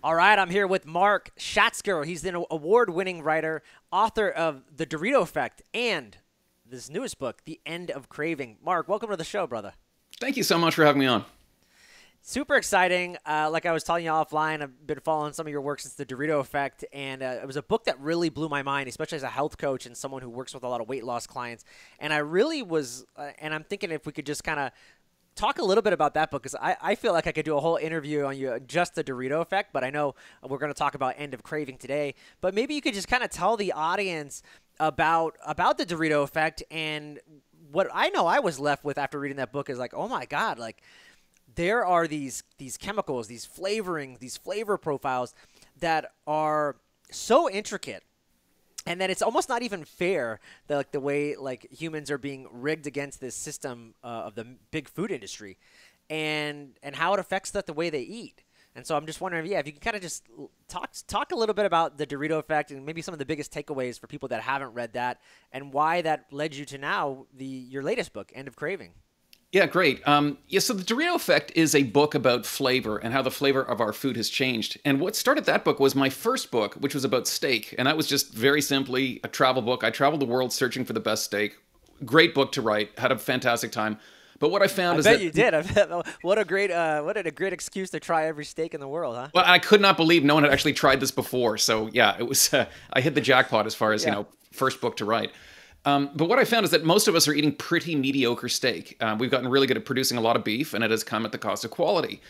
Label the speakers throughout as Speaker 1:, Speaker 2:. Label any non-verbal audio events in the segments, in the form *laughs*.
Speaker 1: All right, I'm here with Mark Schatzker. He's an award-winning writer, author of The Dorito Effect, and this newest book, The End of Craving. Mark, welcome to the show, brother.
Speaker 2: Thank you so much for having me on.
Speaker 1: Super exciting. Uh, like I was telling you offline, I've been following some of your work since The Dorito Effect, and uh, it was a book that really blew my mind, especially as a health coach and someone who works with a lot of weight loss clients. And I really was, uh, and I'm thinking if we could just kind of talk a little bit about that book because I, I feel like I could do a whole interview on you just the Dorito effect, but I know we're going to talk about End of Craving today. But maybe you could just kind of tell the audience about about the Dorito effect and what I know I was left with after reading that book is like, oh my god, like there are these these chemicals, these flavorings, these flavor profiles that are so intricate and then it's almost not even fair that like the way like humans are being rigged against this system uh, of the big food industry and and how it affects that the way they eat. And so i'm just wondering yeah if you can kind of just talk talk a little bit about the dorito effect and maybe some of the biggest takeaways for people that haven't read that and why that led you to now the your latest book end of craving
Speaker 2: yeah, great. Um, yeah, so the Dorito Effect is a book about flavor and how the flavor of our food has changed. And what started that book was my first book, which was about steak. And that was just very simply a travel book. I traveled the world searching for the best steak. Great book to write. Had a fantastic time. But what I found
Speaker 1: I
Speaker 2: is
Speaker 1: bet
Speaker 2: that
Speaker 1: you did. I bet, *laughs* what a great, uh, what a great excuse to try every steak in the world, huh?
Speaker 2: Well, I could not believe no one had actually tried this before. So yeah, it was. Uh, *laughs* I hit the jackpot as far as yeah. you know, first book to write. Um, but what I found is that most of us are eating pretty mediocre steak. Uh, we've gotten really good at producing a lot of beef, and it has come at the cost of quality.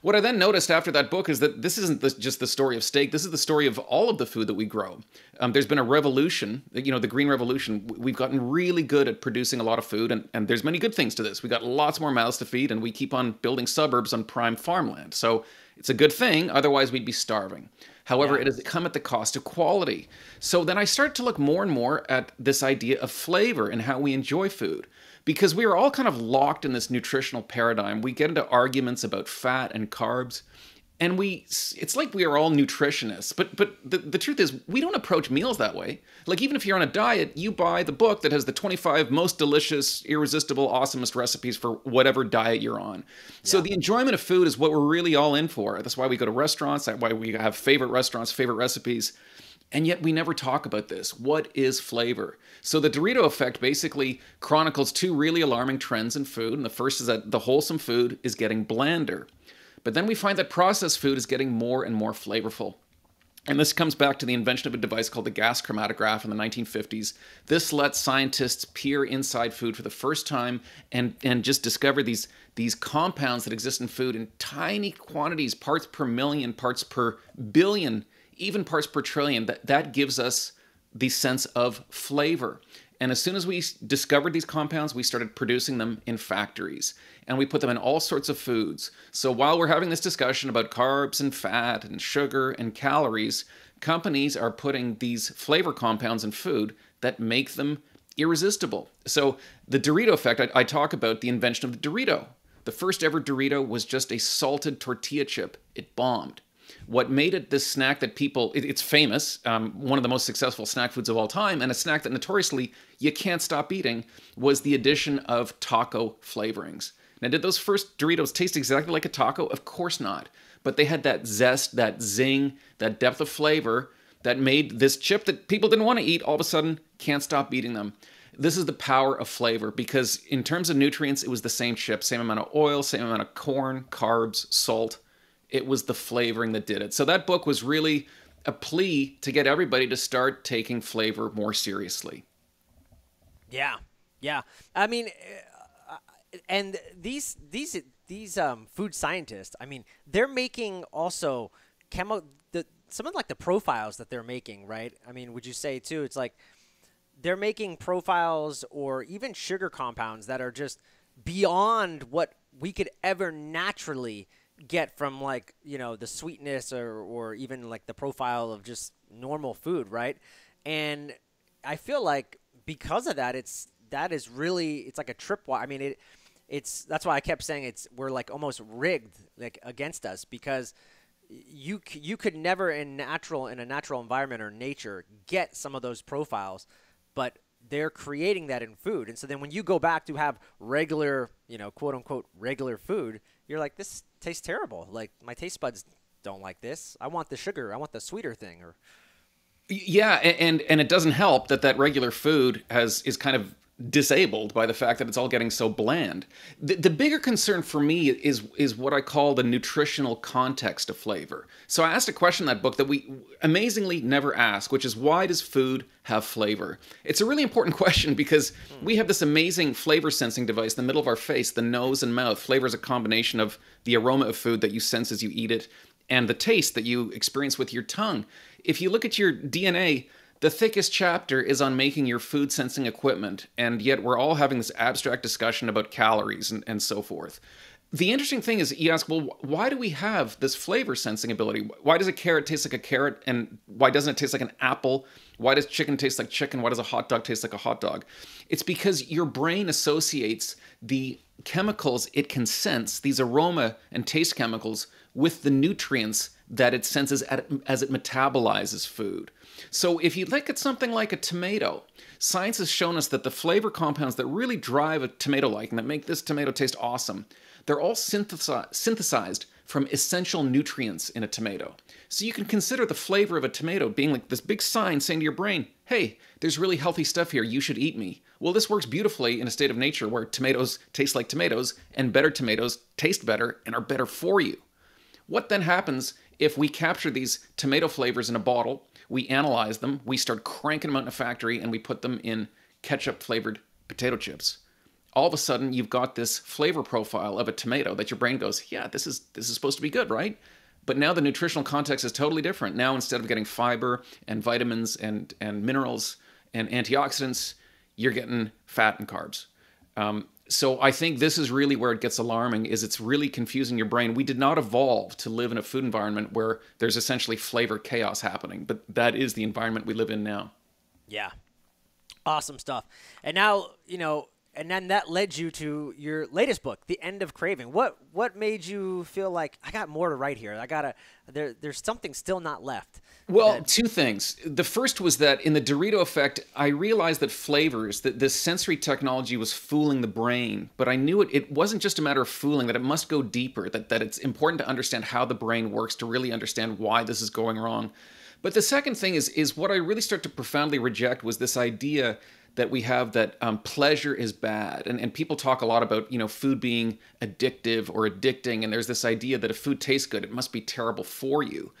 Speaker 2: What I then noticed after that book is that this isn't the, just the story of steak. This is the story of all of the food that we grow. Um, there's been a revolution, you know, the green revolution. We've gotten really good at producing a lot of food, and, and there's many good things to this. We got lots more mouths to feed, and we keep on building suburbs on prime farmland. So it's a good thing. Otherwise, we'd be starving. However, yeah. it has come at the cost of quality. So then I start to look more and more at this idea of flavor and how we enjoy food. Because we are all kind of locked in this nutritional paradigm. We get into arguments about fat and carbs and we it's like we are all nutritionists but but the, the truth is we don't approach meals that way like even if you're on a diet you buy the book that has the 25 most delicious irresistible awesomest recipes for whatever diet you're on yeah. so the enjoyment of food is what we're really all in for that's why we go to restaurants that's why we have favorite restaurants favorite recipes and yet we never talk about this. What is flavor? So the Dorito effect basically chronicles two really alarming trends in food. And the first is that the wholesome food is getting blander. But then we find that processed food is getting more and more flavorful. And this comes back to the invention of a device called the gas chromatograph in the 1950s. This lets scientists peer inside food for the first time and, and just discover these, these compounds that exist in food in tiny quantities, parts per million, parts per billion, even parts per trillion. That, that gives us the sense of flavor. And as soon as we discovered these compounds, we started producing them in factories and we put them in all sorts of foods. So while we're having this discussion about carbs and fat and sugar and calories, companies are putting these flavor compounds in food that make them irresistible. So the Dorito effect, I, I talk about the invention of the Dorito. The first ever Dorito was just a salted tortilla chip. It bombed. What made it this snack that people, it, it's famous, um, one of the most successful snack foods of all time, and a snack that notoriously you can't stop eating, was the addition of taco flavorings. Now, did those first Doritos taste exactly like a taco? Of course not. But they had that zest, that zing, that depth of flavor that made this chip that people didn't want to eat all of a sudden can't stop eating them. This is the power of flavor because, in terms of nutrients, it was the same chip, same amount of oil, same amount of corn, carbs, salt it was the flavoring that did it. So that book was really a plea to get everybody to start taking flavor more seriously.
Speaker 1: Yeah, yeah. I mean, uh, and these these these um, food scientists. I mean, they're making also chemo the some of like the profiles that they're making, right? I mean, would you say too? It's like they're making profiles or even sugar compounds that are just beyond what we could ever naturally get from like you know the sweetness or or even like the profile of just normal food, right? And I feel like because of that, it's that is really it's like a tripwire. I mean it. It's that's why I kept saying it's we're like almost rigged like against us because you you could never in natural in a natural environment or nature get some of those profiles, but they're creating that in food. And so then when you go back to have regular, you know, quote unquote regular food, you're like, this tastes terrible. Like my taste buds don't like this. I want the sugar. I want the sweeter thing. Or
Speaker 2: yeah, and and it doesn't help that that regular food has is kind of disabled by the fact that it's all getting so bland. The, the bigger concern for me is is what I call the nutritional context of flavor. So I asked a question in that book that we amazingly never ask, which is why does food have flavor? It's a really important *laughs* question because we have this amazing flavor sensing device in the middle of our face, the nose and mouth. Flavor is a combination of the aroma of food that you sense as you eat it and the taste that you experience with your tongue. If you look at your DNA, the thickest chapter is on making your food sensing equipment, and yet we're all having this abstract discussion about calories and, and so forth. The interesting thing is, you ask, well, why do we have this flavor sensing ability? Why does a carrot taste like a carrot, and why doesn't it taste like an apple? Why does chicken taste like chicken? Why does a hot dog taste like a hot dog? It's because your brain associates the chemicals it can sense, these aroma and taste chemicals, with the nutrients that it senses as it metabolizes food. So if you look at something like a tomato, science has shown us that the flavor compounds that really drive a tomato like and that make this tomato taste awesome, they're all synthesized from essential nutrients in a tomato. So you can consider the flavor of a tomato being like this big sign saying to your brain, hey, there's really healthy stuff here, you should eat me. Well, this works beautifully in a state of nature where tomatoes taste like tomatoes and better tomatoes taste better and are better for you. What then happens if we capture these tomato flavors in a bottle we analyze them, we start cranking them out in a factory, and we put them in ketchup flavored potato chips. All of a sudden, you've got this flavor profile of a tomato that your brain goes, yeah, this is this is supposed to be good, right? But now the nutritional context is totally different. Now instead of getting fiber and vitamins and and minerals and antioxidants, you're getting fat and carbs. Um, so I think this is really where it gets alarming is it's really confusing your brain. We did not evolve to live in a food environment where there's essentially flavor chaos happening, but that is the environment we live in now.
Speaker 1: Yeah. Awesome stuff. And now, you know, and then that led you to your latest book, The End of Craving. What what made you feel like I got more to write here? I got to there there's something still not left.
Speaker 2: Well, two things. The first was that in the Dorito effect, I realized that flavors, that this sensory technology was fooling the brain, but I knew it it wasn't just a matter of fooling, that it must go deeper, that that it's important to understand how the brain works to really understand why this is going wrong. But the second thing is is what I really start to profoundly reject was this idea that we have that um, pleasure is bad and, and people talk a lot about you know food being addictive or addicting and there's this idea that if food tastes good it must be terrible for you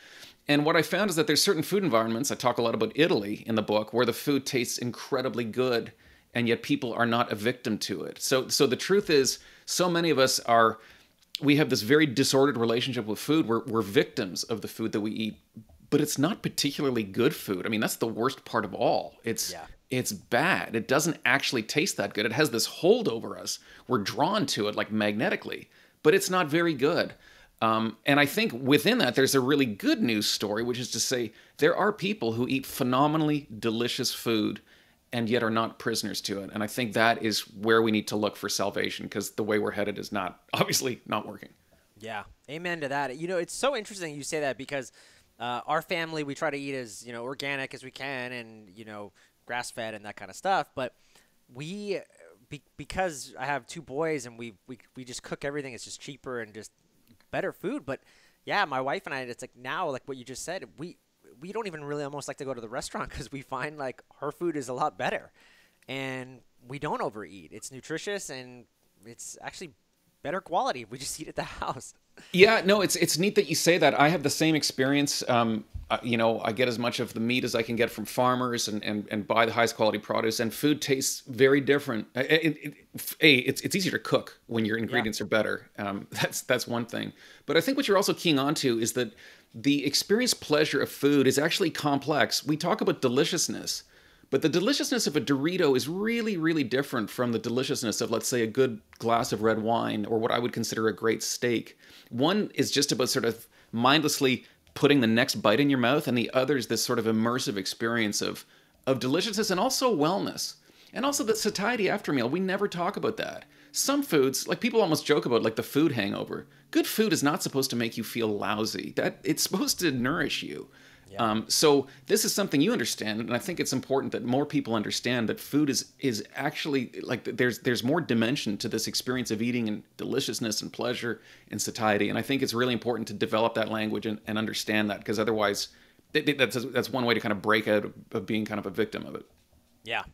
Speaker 2: and what i found is that there's certain food environments i talk a lot about italy in the book where the food tastes incredibly good and yet people are not a victim to it so so the truth is so many of us are we have this very disordered relationship with food we're, we're victims of the food that we eat but it's not particularly good food. I mean, that's the worst part of all. It's yeah it's bad. It doesn't actually taste that good. It has this hold over us. We're drawn to it like magnetically, but it's not very good. Um, and I think within that, there's a really good news story, which is to say there are people who eat phenomenally delicious food and yet are not prisoners to it. And I think that is where we need to look for salvation because the way we're headed is not *laughs* obviously not working.
Speaker 1: Yeah, amen to that. You know, it's so interesting you say that because uh, our family we try to eat as you know organic as we can, and you know grass fed and that kind of stuff. But we, be, because I have two boys and we, we, we just cook everything, it's just cheaper and just better food. But yeah, my wife and I, it's like now, like what you just said, we, we don't even really almost like to go to the restaurant *laughs* because we find like her food is a lot better and we don't overeat. It's nutritious and it's actually better quality. We just eat at the *laughs* house.
Speaker 2: Yeah, no, it's it's neat that you say that. I have the same experience. Um, uh, you know, I get as much of the meat as I can get from farmers and, and, and buy the highest quality produce. And food tastes very different. It, it, it, a, it's it's easier to cook when your ingredients yeah. are better. Um, *laughs* that's that's one thing. But I think what you're also keying on to is that the experience pleasure of food is actually complex. We talk about deliciousness, but the deliciousness of a Dorito is really, really different from the deliciousness of, let's say, a good glass of red wine or what I would consider a great steak. One is just about sort of mindlessly putting the next bite in your mouth, and the other is this sort of immersive experience of of deliciousness and also wellness. And also the satiety after meal. We never talk about that. Some foods, like people almost joke about like the food hangover. Good food is not supposed to make you feel lousy. That it's supposed to nourish you. Yeah. Um, so this is something you understand, and I think it's important that more people understand that food is is actually like there's there's more dimension to this experience of eating and deliciousness and pleasure and satiety, and I think it's really important to develop that language and, and understand that because otherwise, that's that's one way to kind of break out of being kind of a victim of it.
Speaker 1: Yeah,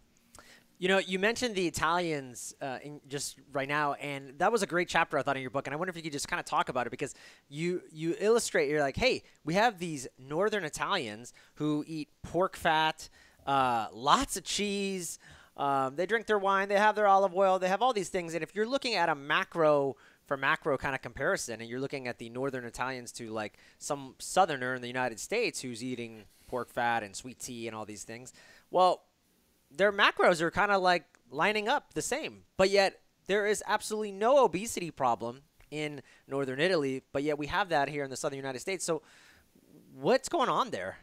Speaker 1: you know, you mentioned the Italians uh, just right now, and that was a great chapter I thought in your book. And I wonder if you could just kind of talk about it because you you illustrate. You're like, hey, we have these northern Italians who eat pork fat, uh, lots of cheese. Um, they drink their wine. They have their olive oil. They have all these things. And if you're looking at a macro for macro kind of comparison, and you're looking at the northern Italians to like some southerner in the United States who's eating pork fat and sweet tea and all these things, well their macros are kind of like lining up the same, but yet there is absolutely no obesity problem in northern Italy, but yet we have that here in the southern United States. So, what's going on there?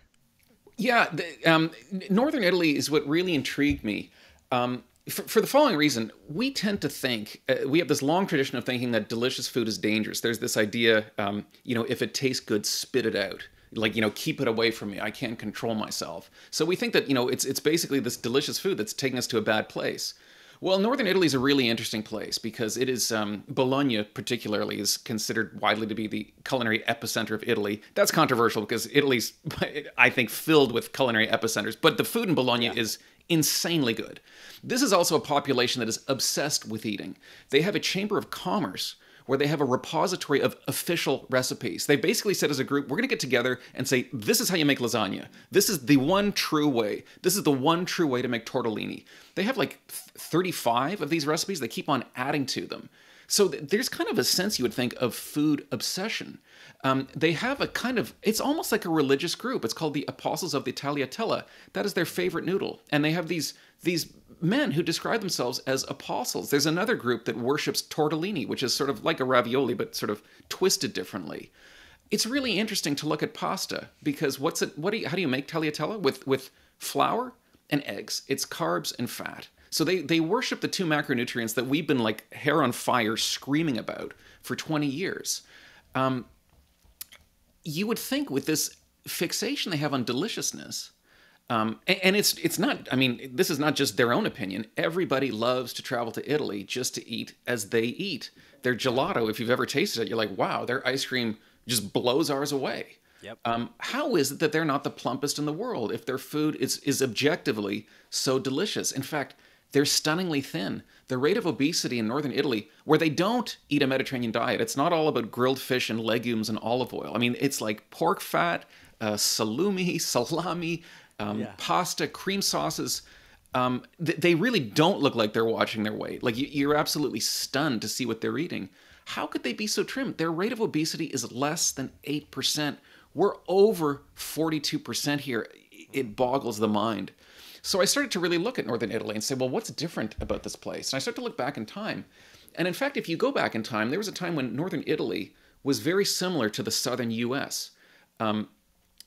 Speaker 2: Yeah, the, um, northern Italy is what really intrigued me. Um, for, for, the following reason, we tend to think uh, we have this long tradition of thinking that delicious food is dangerous. There's this idea, um, you know, if it tastes good, spit it out like you know keep it away from me. I can't control myself. So we think that you know it's it's basically this delicious food that's taking us to a bad place. Well northern italy is a really interesting place because it is um, bologna particularly is considered widely to be the culinary epicenter of italy. That's controversial because italy's *laughs* i think filled with culinary epicenters but the food in bologna yeah. is insanely good. This is also a population that is obsessed with eating. They have a chamber of commerce where they have a repository of official recipes. They basically said as a group, we're going to get together and say, this is how you make lasagna. This is the one true way. This is the one true way to make tortellini. They have like 35 of these recipes. They keep on adding to them. So there's kind of a sense you would think of food obsession. Um, they have a kind of, it's almost like a religious group. It's called the Apostles of the Tagliatella. That is their favorite noodle. And they have these, these men who describe themselves as apostles. There's another group that worships tortellini, which is sort of like a ravioli, but sort of twisted differently. It's really interesting to look at pasta because what's it? What do you, how do you make tagliatella with with flour and eggs? It's carbs and fat. So they they worship the two macronutrients that we've been like hair on fire screaming about for 20 years. Um, you would think with this fixation they have on deliciousness um, and, and, it's it's not. I mean, this is not just their own opinion. Everybody loves to travel to Italy just to eat as they eat. Their gelato, if you've ever tasted it, you're like, wow, their ice cream just blows ours away.
Speaker 1: Yep.
Speaker 2: Um, how is it that they're not the plumpest in the world if their food is is objectively so delicious? In fact, they're stunningly thin. The rate of obesity in northern Italy, where they don't eat a Mediterranean diet, it's not all about grilled fish and legumes and olive oil. I mean, it's like pork fat, uh, salumi, *laughs* salami, um, yeah. pasta, cream sauces. Um, th- they really don't look like they're watching their weight. Like you, you're absolutely stunned to see what they're eating. How could they be so trim? Their rate of obesity is less than 8%. We're over 42% here. It boggles the mind. So I started to really look at Northern Italy and say, well, what's different about this place? And I started to look back in time. And in fact, if you go back in time, there was a time when Northern Italy was very similar to the southern US. Um,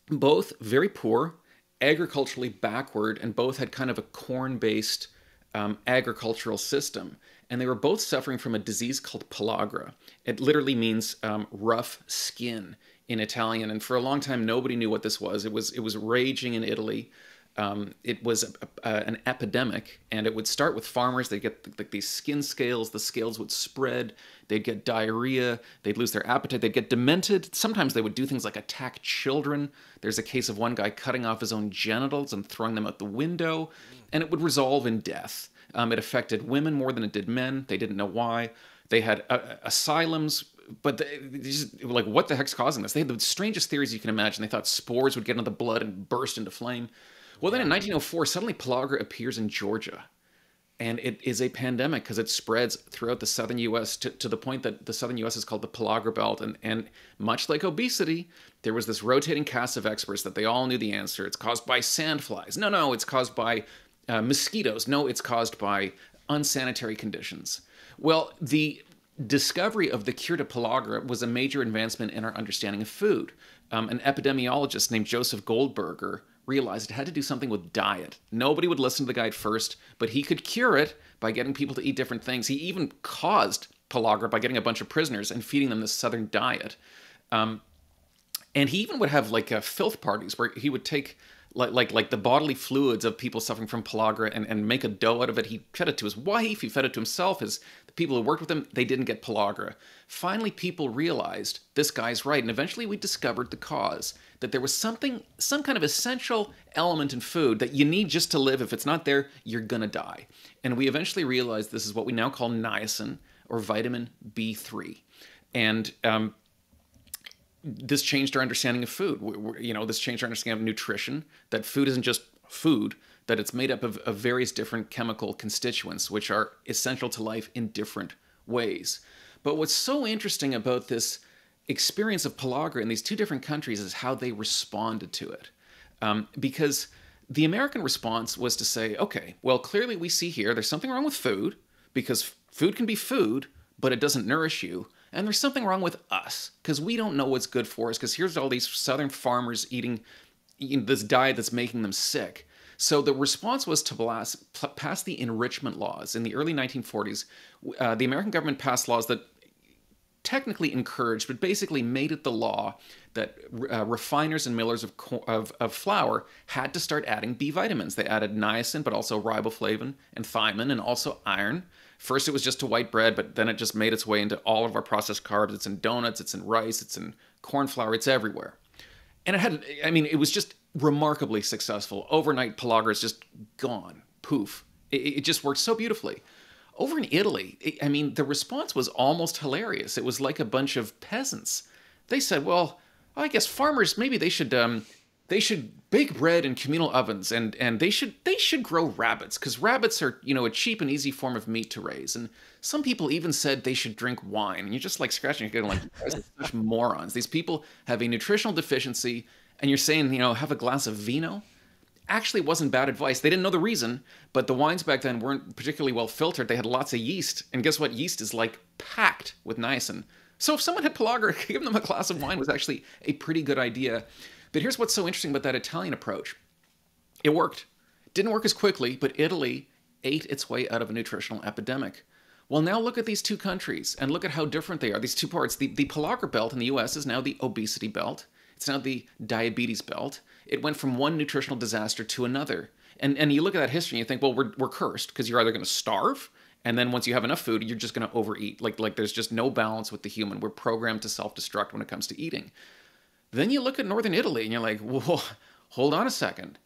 Speaker 2: both very poor, agriculturally backward and both had kind of a corn based um, agricultural system. And they were both suffering from a disease called pellagra. It literally means um, rough skin in Italian. And for a long time, nobody knew what this was. It was, it was raging in Italy um, it was a, a, an epidemic, and it would start with farmers. They'd get like these skin scales. The scales would spread. They'd get diarrhea. They'd lose their appetite. They'd get demented. Sometimes they would do things like attack children. There's a case of one guy cutting off his own genitals and throwing them out the window, and it would resolve in death. Um, it affected women more than it did men. They didn't know why. They had uh, asylums but they, just, like, what the heck's causing this? They had the strangest theories you can imagine. They thought spores would get into the blood and burst into flame. Well, then in 1904, suddenly pellagra appears in Georgia. And it is a pandemic because it spreads throughout the southern U.S. To, to the point that the southern U.S. is called the pellagra belt. And, and much like obesity, there was this rotating cast of experts that they all knew the answer. It's caused by sandflies. No, no, it's caused by uh, mosquitoes. No, it's caused by unsanitary conditions. Well, the discovery of the cure to pellagra was a major advancement in our understanding of food. Um, an epidemiologist named Joseph Goldberger realized it had to do something with diet. Nobody would listen to the guy at first, but he could cure it by getting people to eat different things. He even caused pellagra by getting a bunch of prisoners and feeding them this southern diet. Um, and he even would have like uh, filth parties where he would take like like like the bodily fluids of people suffering from pellagra and, and make a dough out of it. He fed it to his wife, he fed it to himself, his the people who worked with him, they didn't get pellagra. Finally people realized this guy's right, and eventually we discovered the cause. That there was something some kind of essential element in food that you need just to live. If it's not there, you're gonna die. And we eventually realized this is what we now call niacin or vitamin B3. And um, this changed our understanding of food. We, you know, this changed our understanding of nutrition. That food isn't just food; that it's made up of, of various different chemical constituents, which are essential to life in different ways. But what's so interesting about this experience of pellagra in these two different countries is how they responded to it, um, because the American response was to say, okay, well, clearly we see here there's something wrong with food because food can be food, but it doesn't nourish you. And there's something wrong with us because we don't know what's good for us because here's all these southern farmers eating, eating this diet that's making them sick. So the response was to pass the enrichment laws. In the early 1940s, uh, the American government passed laws that technically encouraged, but basically made it the law that uh, refiners and millers of, of, of, flour had to start adding B vitamins. They added niacin, but also riboflavin and thiamine, and also iron. First, it was just to white bread, but then it just made its way into all of our processed carbs. It's in donuts, it's in rice, it's in corn flour, it's everywhere. And it had, I mean, it was just remarkably successful. Overnight, pellagra is just gone, poof. It, it just worked so beautifully. Over in Italy, it, I mean, the response was almost hilarious. It was like a bunch of peasants. They said, well, I guess farmers, maybe they should um, they should bake bread in communal ovens and and they should they should grow rabbits because rabbits are you know a cheap and easy form of meat to raise. And some people even said they should drink wine. And you're just like scratching your head like *laughs* such morons. These people have a nutritional deficiency and you're saying you know have a glass of vino? Actually wasn't bad advice. They didn't know the reason but the wines back then weren't particularly well filtered. They had lots of yeast. And guess what? Yeast is like packed with niacin. So if someone had pellagra *laughs* giving them a glass of wine was actually a pretty good idea but here's what's so interesting about that Italian approach it worked. Didn't work as quickly, but Italy ate its way out of a nutritional epidemic. Well, now look at these two countries and look at how different they are. These two parts. The, the pellagra belt in the US is now the obesity belt, it's now the diabetes belt. It went from one nutritional disaster to another. And, and you look at that history and you think, well, we're, we're cursed because you're either going to starve and then once you have enough food, you're just going to overeat. Like like there's just no balance with the human. We're programmed to self-destruct when it comes to eating. Then you look at northern Italy and you're like, whoa, hold on a second.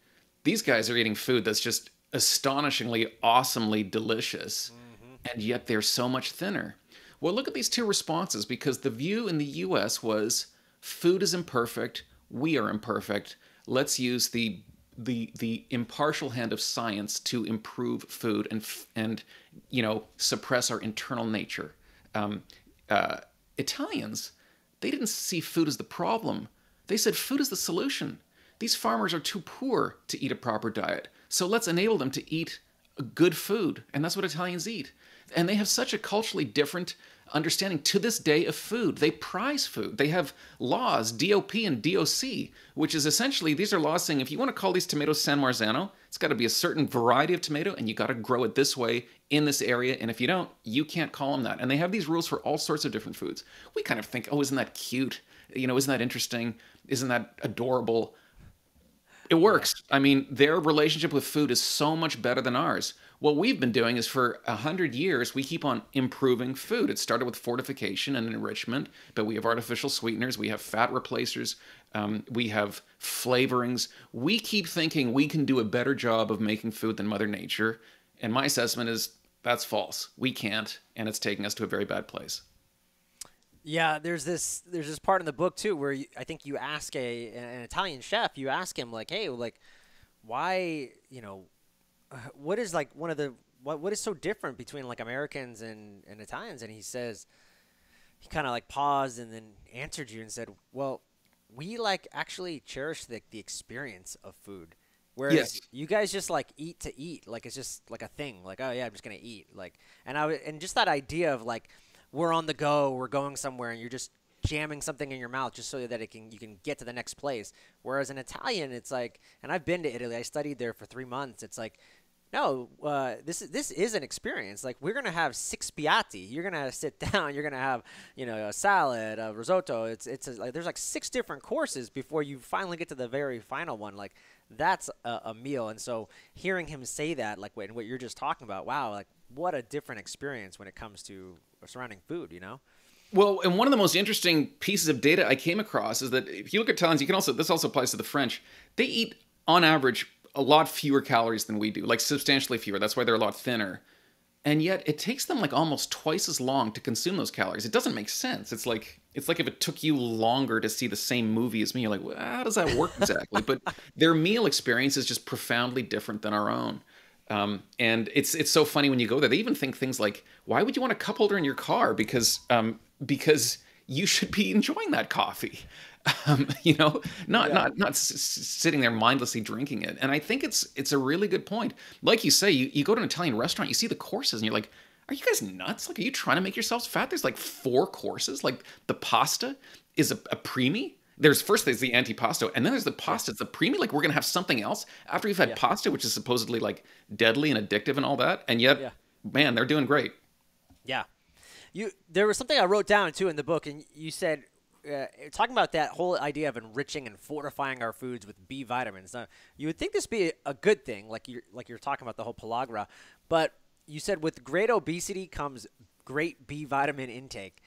Speaker 2: These guys are eating food that's just astonishingly, awesomely delicious, mm-hmm. and yet they're so much thinner. Well, look at these two responses because the view in the US was food is imperfect, we are imperfect. Let's use the the the impartial hand of science to improve food and and you know suppress our internal nature. Um, uh, Italians, they didn't see food as the problem. They said food is the solution. These farmers are too poor to eat a proper diet, so let's enable them to eat good food. And that's what Italians eat. And they have such a culturally different understanding to this day of food. They prize food. They have laws, DOP and DOC, which is essentially these are laws saying if you want to call these tomatoes San Marzano, it's got to be a certain variety of tomato and you got to grow it this way in this area. And if you don't, you can't call them that. And they have these rules for all sorts of different foods. We kind of think, oh, isn't that cute? You know, isn't that interesting? Isn't that adorable? It works. I mean, their relationship with food is so much better than ours. What we've been doing is for a hundred years, we keep on improving food. It started with fortification and enrichment, but we have artificial sweeteners, we have fat replacers, um, we have flavorings. We keep thinking we can do a better job of making food than Mother Nature. And my assessment is that's false. We can't, and it's taking us to a very bad place.
Speaker 1: Yeah, there's this there's this part in the book too where you, I think you ask a an Italian chef, you ask him like, "Hey, like why, you know, what is like one of the what what is so different between like Americans and and Italians?" And he says he kind of like paused and then answered you and said, "Well, we like actually cherish the the experience of food." Whereas yes. you guys just like eat to eat, like it's just like a thing, like oh yeah, I'm just gonna eat, like and I and just that idea of like we're on the go, we're going somewhere, and you're just jamming something in your mouth just so that it can you can get to the next place. Whereas in Italian, it's like, and I've been to Italy, I studied there for three months. It's like no, uh, this is this is an experience. Like we're gonna have six piatti. You're gonna sit *laughs* down. You're gonna have you know a salad, a risotto. It's it's a, like there's like six different courses before you finally get to the very final one. Like that's a, a meal. And so hearing him say that, like what, what you're just talking about, wow, like what a different experience when it comes to surrounding food. You know.
Speaker 2: Well, and one of the most interesting pieces of data I came across is that if you look at Italians, you can also this also applies to the French. They eat on average a lot fewer calories than we do, like substantially fewer. That's why they're a lot thinner. And yet it takes them like almost twice as long to consume those calories. It doesn't make sense. It's like it's like if it took you longer to see the same movie as me, you're like, well, how does that work exactly? but *laughs* their meal experience is just profoundly different than our own. Um, and it's it's so funny when you go there. They even think things like, why would you want a cup holder in your car? Because um, because you should be enjoying that coffee. *laughs* Um, you know, not yeah. not not s- sitting there mindlessly drinking it. And I think it's it's a really good point. Like you say, you, you go to an Italian restaurant, you see the courses, and you're like, are you guys nuts? Like, are you trying to make yourselves fat? There's like four courses. Like the pasta is a, a primi. There's first there's the antipasto, and then there's the pasta. It's a primi. Like we're gonna have something else after you've had yeah. pasta, which is supposedly like deadly and addictive and all that. And yet, yeah. man, they're doing great.
Speaker 1: Yeah, you there was something I wrote down too in the book, and you said uh, talking about that whole idea of enriching and fortifying our foods with B vitamins. Now, you would think this be a good thing, like you're like you're talking about the whole pellagra, but you said with great obesity comes great B vitamin intake.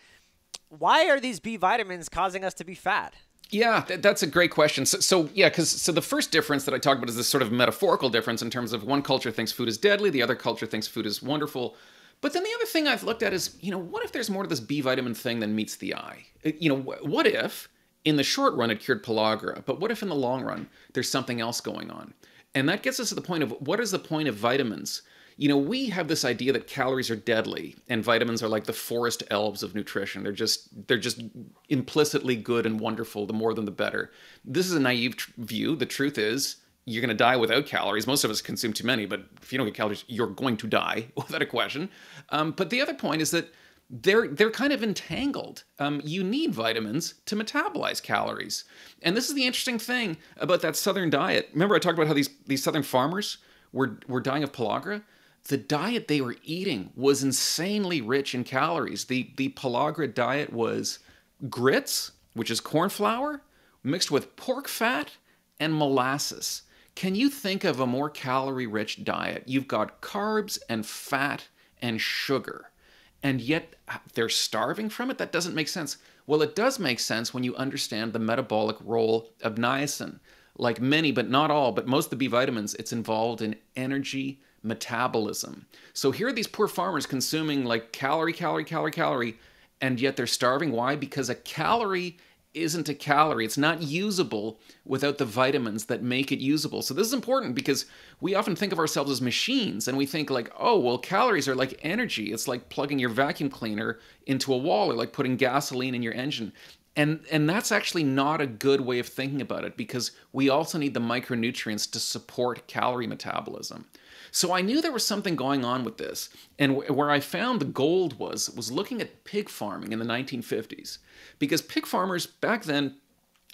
Speaker 1: Why are these B vitamins causing us to be fat?
Speaker 2: Yeah, th- that's a great question. So, so yeah, because so the first difference that I talked about is this sort of metaphorical difference in terms of one culture thinks food is deadly, the other culture thinks food is wonderful. But then the other thing I've looked at is, you know, what if there's more to this B vitamin thing than meets the eye? Uh, you know, what if in the short run it cured pellagra, but what if in the long run there's something else going on? And that gets us to the point of what is the point of vitamins? You know, we have this idea that calories are deadly and vitamins are like the forest elves of nutrition. They're just they're just implicitly good and wonderful. The more them the better. This is a naive tr- view. The truth is you're going to die without calories. Most of us consume too many, but if you don't get calories, you're going to die *laughs* without a question. Um, but the other point is that they're they're kind of entangled. Um, you need vitamins to metabolize calories, and this is the interesting thing about that southern diet. Remember, I talked about how these these southern farmers were were dying of pellagra. The diet they were eating was insanely rich in calories. The the pellagra diet was grits, which is corn flour, mixed with pork fat and molasses. Can you think of a more calorie rich diet? You've got carbs and fat and sugar, and yet uh, they're starving from it? That doesn't make sense. Well, it does make sense when you understand the metabolic role of niacin. Like many, but not all, but most of the B vitamins, it's involved in energy metabolism. So here are these poor farmers consuming like calorie, calorie, calorie, calorie, and yet they're starving. Why? Because a calorie isn't a calorie. It's not usable without the vitamins that make it usable. So this is important because we often think of ourselves as machines and we think like, oh, well, calories are like energy. It's like plugging your vacuum cleaner into a wall or like putting gasoline in your engine. And and that's actually not a good way of thinking about it because we also need the micronutrients to support calorie metabolism. So I knew there was something going on with this. And where I found the gold was was looking at pig farming in the 1950s because pig farmers back then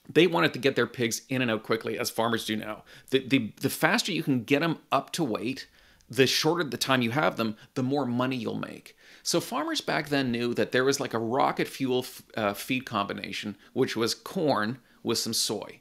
Speaker 2: they wanted to get their pigs in and out quickly, as farmers do now. The, the, the faster you can get them up to weight, the shorter the time you have them, the more money you'll make. So farmers back then knew that there was like a rocket fuel uh, feed combination, which was corn with some soy.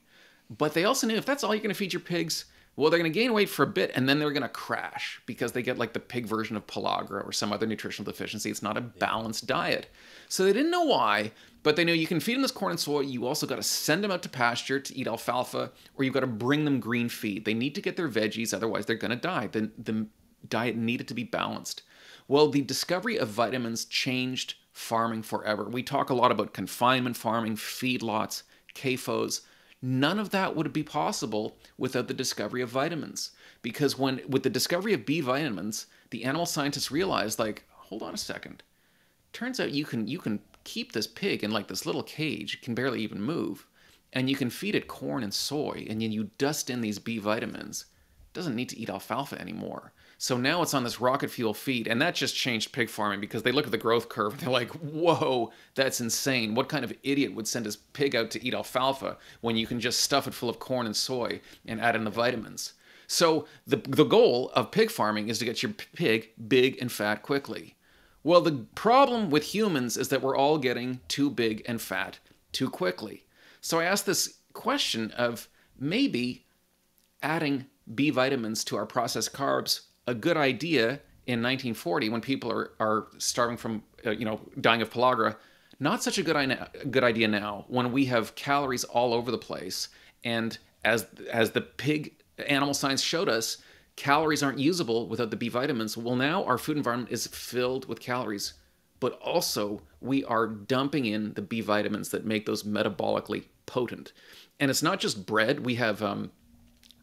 Speaker 2: But they also knew if that's all you're going to feed your pigs, well, they're going to gain weight for a bit and then they're going to crash because they get like the pig version of pellagra or some other nutritional deficiency. It's not a balanced diet. So they didn't know why, but they knew you can feed them this corn and soy. You also got to send them out to pasture to eat alfalfa, or you've got to bring them green feed. They need to get their veggies, otherwise, they're going to die. The, the diet needed to be balanced. Well, the discovery of vitamins changed farming forever. We talk a lot about confinement farming, feedlots, CAFOs. None of that would be possible without the discovery of vitamins. Because when with the discovery of B vitamins, the animal scientists realized like, hold on a second. Turns out you can you can keep this pig in like this little cage, it can barely even move, and you can feed it corn and soy, and then you dust in these B vitamins. Doesn't need to eat alfalfa anymore. So now it's on this rocket fuel feed, and that just changed pig farming because they look at the growth curve and they're like, whoa, that's insane. What kind of idiot would send his pig out to eat alfalfa when you can just stuff it full of corn and soy and add in the vitamins? So the the goal of pig farming is to get your pig big and fat quickly. Well, the problem with humans is that we're all getting too big and fat too quickly. So I asked this question of maybe adding B vitamins to our processed carbs a good idea in 1940 when people are, are starving from, uh, you know, dying of pellagra. Not such a good, good idea now when we have calories all over the place. And as, as the pig animal science showed us, calories aren't usable without the B vitamins. Well, now our food environment is filled with calories, but also we are dumping in the B vitamins that make those metabolically potent. And it's not just bread. We have um,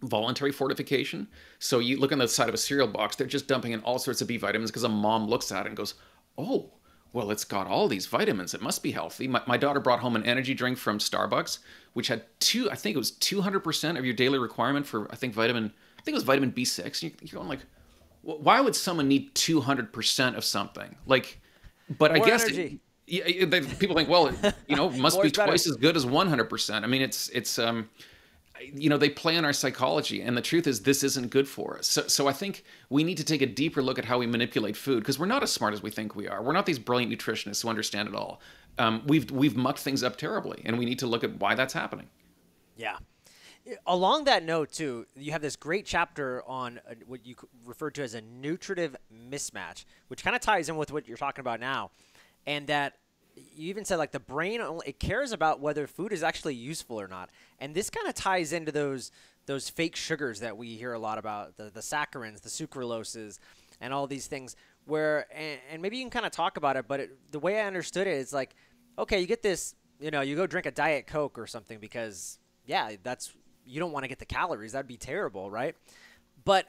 Speaker 2: voluntary fortification. So you look on the side of a cereal box, they're just dumping in all sorts of B vitamins because a mom looks at it and goes, oh, well, it's got all these vitamins. It must be healthy. My, my, daughter brought home an energy drink from Starbucks, which had two, I think it was 200% of your daily requirement for, I think, vitamin, I think it was vitamin B6. You're, you're going like, why would someone need 200% of something? Like, but
Speaker 1: More
Speaker 2: I guess. Yeah, they, people think, well, you know, *laughs* must be twice
Speaker 1: better.
Speaker 2: as good as 100%. I mean, it's it's um, you know, they play on our psychology, and the truth is, this isn't good for us. So, so I think we need to take a deeper look at how we manipulate food because we're not as smart as we think we are. We're not these brilliant nutritionists who understand it all. Um, we've we've mucked things up terribly, and we need to look at why that's happening.
Speaker 1: Yeah. Along that note, too, you have this great chapter on uh, what you refer to as a nutritive mismatch, which kind of ties in with what you're talking about now and that you even said like the brain only, it cares about whether food is actually useful or not. And this kind of ties into those those fake sugars that we hear a lot about the, the saccharins the sucraloses and all these things where and, and maybe you can kind of talk about it but it, the way i understood it is like okay you get this you know you go drink a diet coke or something because yeah that's you don't want to get the calories that'd be terrible right? But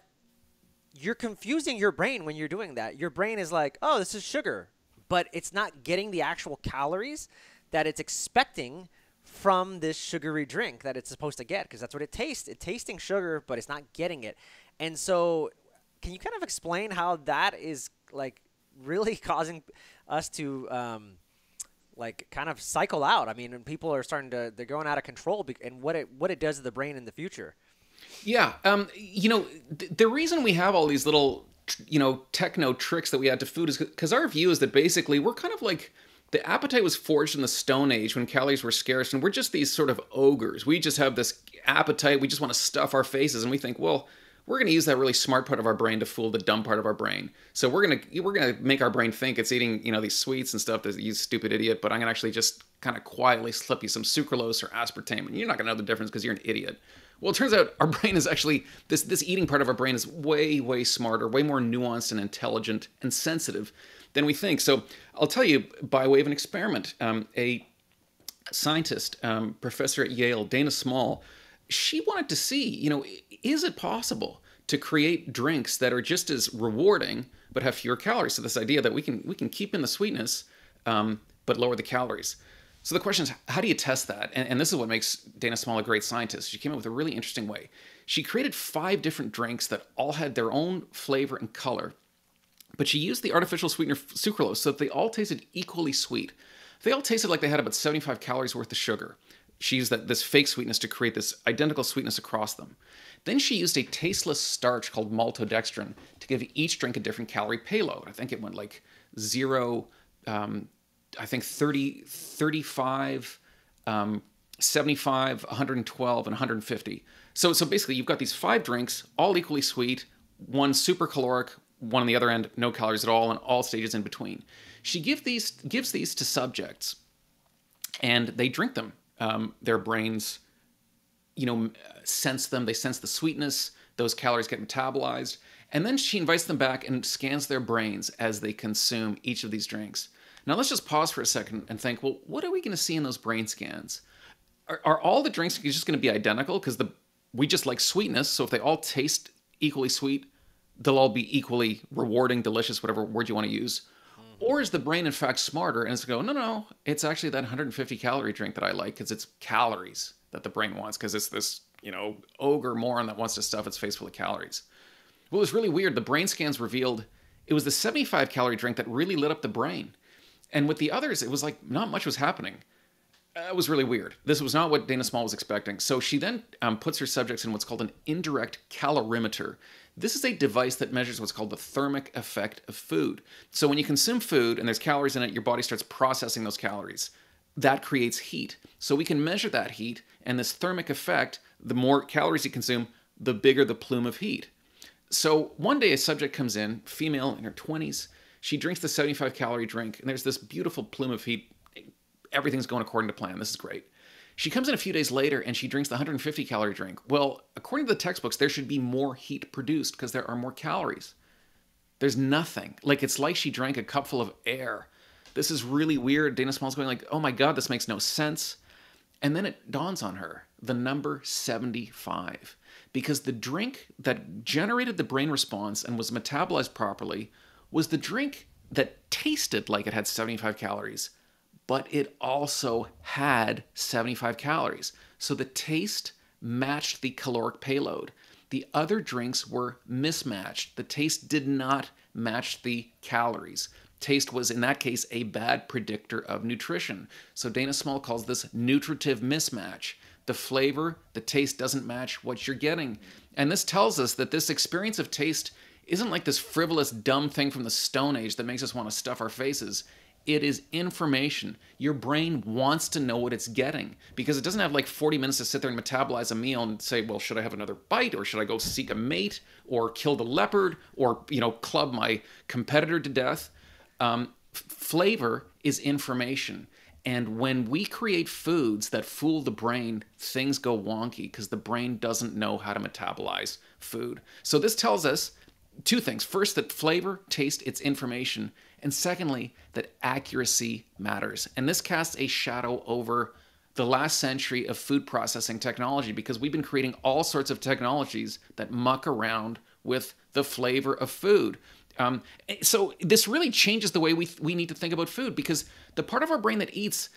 Speaker 1: you're confusing your brain when you're doing that. Your brain is like oh this is sugar but it's not getting the actual calories that it's expecting from this sugary drink that it's supposed to get because that's what it tastes. It's tasting sugar, but it's not getting it. And so, can you kind of explain how that is like really *laughs* causing us to um, like kind of cycle out? I mean, people are starting to they're going out of control, and what it what it does to the brain in the future.
Speaker 2: Yeah, um, you know, th- the reason we have all these little you know techno tricks that we add to food is because our view is that basically we're kind of like the appetite was forged in the stone age when calories were scarce and we're just these sort of ogres. We just have this appetite we just want to stuff our faces and we think well we're going to use that really smart part of our brain to fool the dumb part of our brain. So we're going to we're going to make our brain think it's eating you know these sweets and stuff that you stupid idiot but i'm going to actually just kind of quietly slip you some sucralose or aspartame and you're not going to know the difference because you're an idiot well, it turns out our *laughs* brain is actually this this eating part of our brain is way way smarter, way more nuanced and intelligent and sensitive than we think. So I'll tell you by way of an experiment, um, a scientist, um, professor at Yale, Dana Small, she wanted to see, you know, is it possible to create drinks that are just as rewarding but have fewer calories? So this idea that we can we can keep in the sweetness um, but lower the calories. So the question is, how do you test that? And, and, this is what makes Dana Small a great scientist. She came up with a really interesting way. She created five different drinks that all had their own flavor and color, but she used the artificial sweetener sucralose so that they all tasted equally sweet. They all tasted like they had about 75 calories worth of sugar. She used that, this fake sweetness to create this identical sweetness across them. Then she used a tasteless starch called maltodextrin to give each drink a different calorie payload. I think it went like zero, um, I think 30, 35, um, 75, 112, and 150. So, so basically, you've got these five drinks, all equally sweet, one super caloric, one on the other end, no calories at all, and all stages in between. She give these, gives these to subjects, and they drink them. Um, their brains, you know, sense them. They sense the sweetness. Those calories get metabolized. And then she invites them back and scans their brains as they consume each of these drinks. Now let's just pause for a second and think, well, what are we going to see in those brain scans? Are, are all the drinks just going to be identical because the we just like sweetness, so if they all taste equally sweet, they'll all be equally rewarding, delicious, whatever word you want to use. Mm-hmm. Or is the brain in fact smarter and it's go, no, no, it's actually that 150 calorie drink that I like because it's calories that the brain wants because it's this, you know, ogre moron that wants to stuff its face full of calories. Well, it was really weird. The brain scans revealed it was the 75 calorie drink that really lit up the brain. And with the others, it was like not much was happening. That was really weird. This was not what Dana Small was expecting. So she then um, puts her subjects in what's called an indirect calorimeter. This is a device that measures what's called the thermic effect of food. So when you consume food and there's calories in it, your body starts processing those calories. That creates heat. So we can measure that heat and this thermic effect, the more calories you consume, the bigger the plume of heat. So one day a subject comes in, female in her 20s. She drinks the 75 calorie drink, and there's this beautiful plume of heat. Everything's going according to plan. This is great. She comes in a few days later and she drinks the 150 calorie drink. Well, according to the textbooks, there should be more heat produced because there are more calories. There's nothing. Like it's like she drank a cupful of air. This is really weird. Dana Small's going like, "Oh my god, this makes no sense." And then it dawns on her the number 75 because the drink that generated the brain response and was metabolized properly was the drink that tasted like it had 75 calories, but it also had 75 calories. So the taste matched the caloric payload. The other drinks were mismatched. The taste did not match the calories. Taste was, in that case, a bad predictor of nutrition. So Dana Small calls this nutritive mismatch. The flavor, the taste doesn't match what you're getting. And this tells us that this experience of taste isn't like this frivolous, dumb thing from the Stone Age that makes us want to stuff our faces. It is information. Your brain wants to know what it's getting because it doesn't have like 40 minutes to sit there and metabolize a meal and say, well, should I have another bite or should I go seek a mate or kill the leopard or, you know, club my competitor to death? Um, flavor is information. And when we create foods that fool the brain, things go wonky because the brain doesn't know how to metabolize food. So this tells us two things. First, that flavor, taste, it's information. And secondly, that accuracy matters. And this casts a shadow over the last century of food processing technology because we've been creating all sorts of technologies that muck around with the flavor of food. Um, so this really changes the way we we need to think about food because the part of our brain that eats,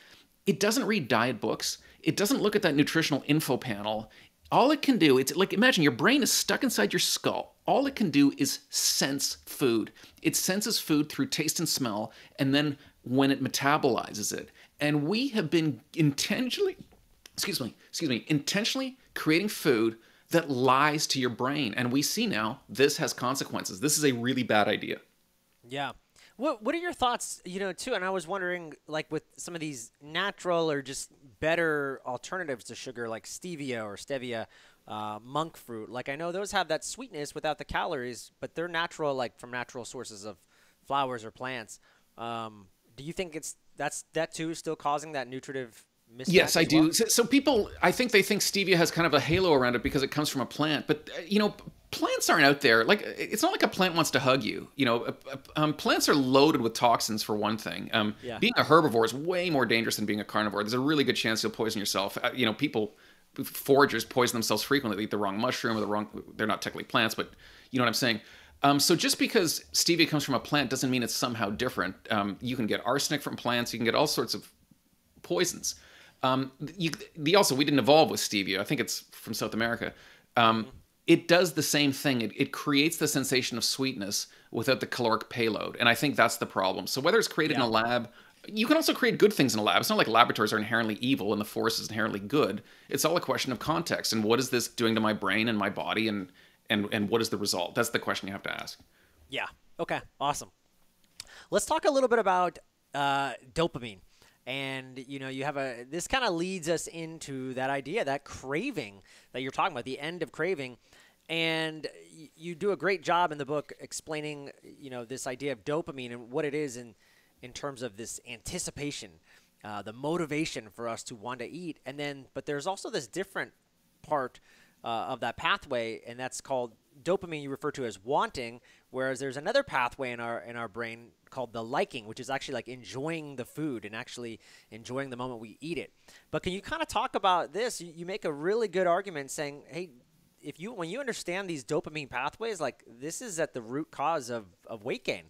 Speaker 2: it doesn't read diet books. It doesn't look at that nutritional info panel all it can do it's like imagine your brain is stuck inside your skull. All it can do is sense food. It senses food through taste and smell and then when it metabolizes it. And we have been intentionally excuse me excuse me intentionally creating food that lies to your brain. And we see now this has consequences. This is a really bad idea.
Speaker 1: Yeah. What What are your thoughts? You know, too, and I was wondering, like, with some of these natural or just better alternatives to sugar, like stevia or stevia, uh, monk fruit. Like, I know those have that sweetness without the calories, but they're natural, like from natural sources of flowers or plants. Um, do you think it's that's that too still causing that nutritive
Speaker 2: Yes, I do. So, so, people, I think they think stevia has kind of a halo around it because it comes from a plant. But uh, you know, plants aren't out there. Like it's not like a plant wants to hug you. You know, um, plants are loaded with toxins for one thing. Um, yeah. Being a herbivore is way more dangerous than being a carnivore. There's a really good chance you'll poison yourself. Uh, you know, people, foragers poison themselves frequently. They eat the wrong mushroom or the wrong. They're not technically plants, but you know what I'm saying. Um, so just because stevia comes from a plant doesn't mean it's somehow different. Um, you can get arsenic from plants. You can get all sorts of poisons. Um, you, the also we didn't evolve with stevia. I think it's from South America. Um, it does the same thing. It, it, creates the sensation of sweetness without the caloric payload, and I think that's the problem. So whether it's created yeah. in a lab, you can also create good things in a lab. It's not like laboratories are inherently evil and the force is inherently good. It's all a question of context and what is this doing to my brain and my body, and and and what is the result? That's the question you have to ask.
Speaker 1: Yeah. Okay. Awesome. Let's talk a little bit about uh, dopamine and you know you have a this kind of leads us into that idea that craving that you're talking about the end of craving. And you do a great job in the book explaining you know this idea of dopamine and what it is in in terms of this anticipation uh, the motivation for us to want to eat. And then but there's also this different part uh, of that pathway and that's called dopamine you refer to as wanting whereas there's another pathway in our in our brain called the liking, which is actually like enjoying the food and actually enjoying the moment we eat it. But can you kind of talk about this? You, you make a really good argument saying, hey, if you when you understand these dopamine pathways, like this is at the root cause of, of weight gain.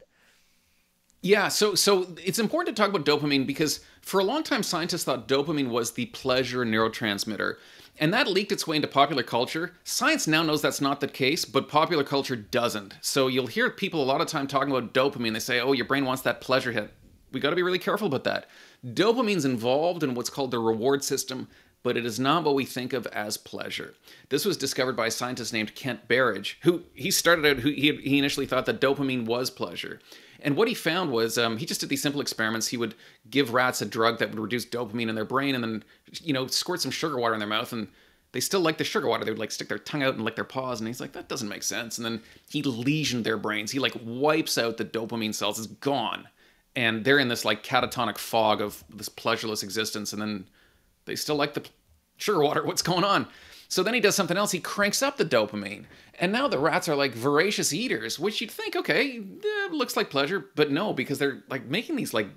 Speaker 2: Yeah, so so it's important to talk about dopamine because for a long time scientists thought dopamine was the pleasure neurotransmitter. And that leaked its way into popular culture. Science now knows that's not the case, but popular culture doesn't. So you'll hear people a lot of time talking about dopamine. They say, oh, your brain wants that pleasure hit. We got to be really careful about that Dopamine's involved in what's called the reward system, but it is not what we think of as pleasure. This was discovered by a scientist named Kent Berridge, who he started out, who he, he initially thought that dopamine was pleasure. And what he found was um, he just did these simple experiments. He would give rats a drug that would reduce dopamine in their brain and then, you know, squirt some sugar water in their mouth and they still like the sugar water. They would like stick their tongue out and lick their paws. And he's like, that doesn't make sense. And then he lesioned their brains. He like wipes out the dopamine cells. It's gone. And they're in this like catatonic fog of this pleasureless existence. And then they still like the sugar water. *laughs* What's going on? So then he does something else. He cranks up the dopamine. And now the rats are like voracious eaters, which you'd think, okay, eh, looks like pleasure, but no, because they're like making these like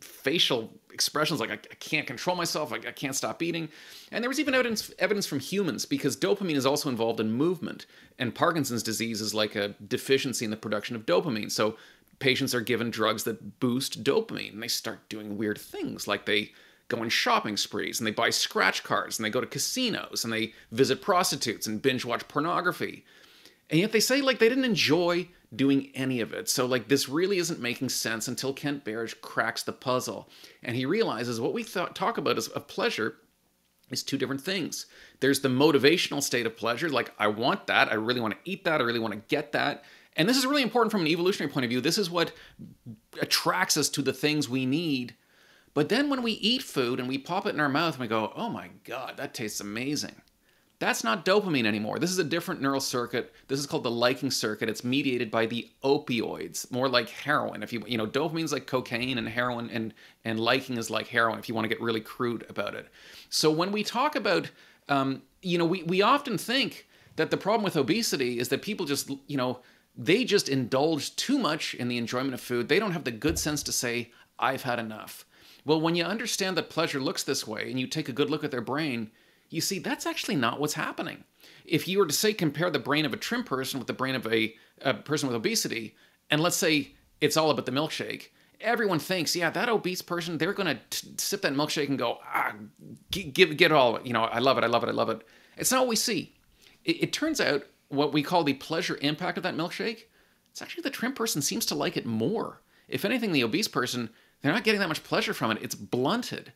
Speaker 2: facial expressions like I, I can't control myself, I, I, can't stop eating. And there was even evidence evidence from humans because dopamine is also involved in movement, and Parkinson's disease is like a deficiency in the production of dopamine. So patients are given drugs that boost dopamine, and they start doing weird things like they go on shopping sprees and they buy scratch cards and they go to casinos and they visit prostitutes and binge watch pornography. And yet they say like they didn't enjoy doing any of it. So like this really isn't making sense until Kent Berridge cracks the puzzle and he realizes what we talk about as of pleasure is two different things. There's the motivational state of pleasure, like I want that, I really want to eat that, I really want to get that. And this is really important from an evolutionary point of view. This is what attracts us to the things we need but then when we eat food and we pop it in our mouth and we go, oh my God, that tastes amazing. That's not dopamine anymore. This is a different neural circuit. This is called the liking circuit. It's mediated by the opioids, more like heroin. If you you know, dopamine's like cocaine and heroin and and liking is like heroin if you want to get really crude about it. So when we talk about um, you know, we, we often think that the problem with obesity is that people just, you know, they just indulge too much in the enjoyment of food. They don't have the good sense to say, I've had enough. Well, when you understand that pleasure looks this way and you take a good look at their brain, you see that's actually not what's happening. If you were to say compare the brain of a trim person with the brain of a, a person with obesity, and let's say it's all about the milkshake, everyone thinks, yeah, that obese person, they're going to sip that milkshake and go, ah, give, get all. You know, I love it, I love it, I love it. It's not what we see. It, it turns out what we call the pleasure impact of that milkshake, it's actually the trim person seems to like it more. If anything, the obese person they're not getting that much pleasure from it. It's blunted.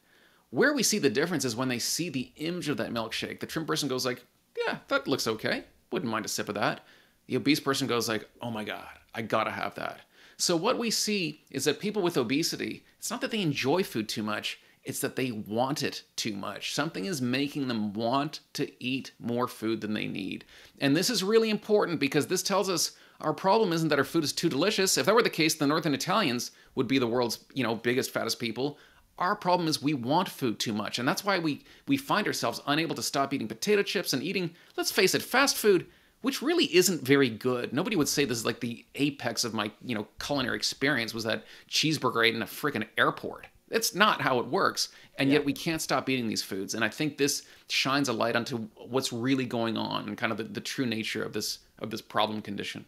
Speaker 2: Where we see the difference is when they see the image of that milkshake. The trim person goes like, "Yeah, that looks okay. Wouldn't mind a sip of that." The obese person goes like, "Oh my god, I gotta have that." So what we see is that people with obesity, it's not that they enjoy food too much, it's that they want it too much. Something is making them want to eat more food than they need. And this is really important because this tells us our problem isn't that our food is too delicious. If that were the case, the Northern Italians would be the world's, you know, biggest, fattest people. Our problem is we want food too much, and that's why we we find ourselves unable to stop eating potato chips and eating, let's face it, fast food, which really isn't very good. Nobody would say this is like the apex of my, you know, culinary experience was that cheeseburger ate in a freaking airport. It's not how it works. And yeah. yet we can't stop eating these foods. And I think this shines a light onto what's really going on and kind of the, the true nature of this of this problem condition.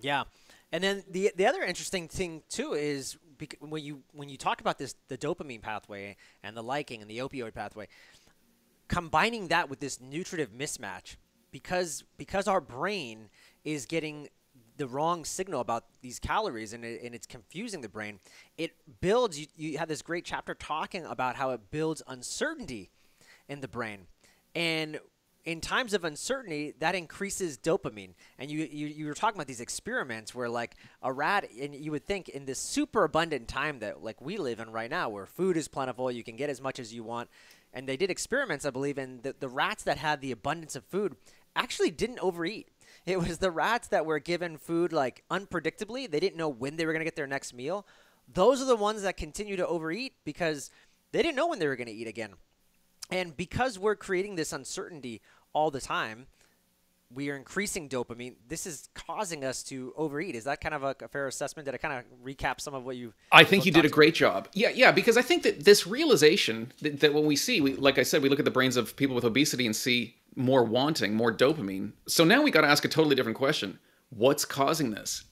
Speaker 1: Yeah, and then the the other interesting thing too is when you when you talk about this the dopamine pathway and the liking and the opioid pathway, combining that with this nutritive mismatch because because our brain is getting the wrong signal about these calories and, it, and it's confusing the brain it builds you, you have this great chapter talking about how it builds uncertainty in the brain. And in times of uncertainty, that increases dopamine. And you, you, you were talking about these experiments where like a rat, and you would think in this super abundant time that like we live in right now, where food is plentiful, you can get as much as you want. And they did experiments, I believe, and the, the rats that had the abundance of food actually didn't overeat. *laughs* It was the rats that were given food like unpredictably. They didn't know when they were going to get their next meal. Those are the ones that continue to overeat because they didn't know when they were going to eat again. And because we're creating this uncertainty all the time, we are increasing dopamine. This is causing us to overeat. Is that kind of a, a fair assessment? Did I kind of recap some of what you?
Speaker 2: I think you did a great job. Yeah, yeah, because I think that this realization that, that when we see, we, like I said, we look at the brains of people with obesity and see more wanting, more dopamine. So now we got to ask a totally different question: What's causing this?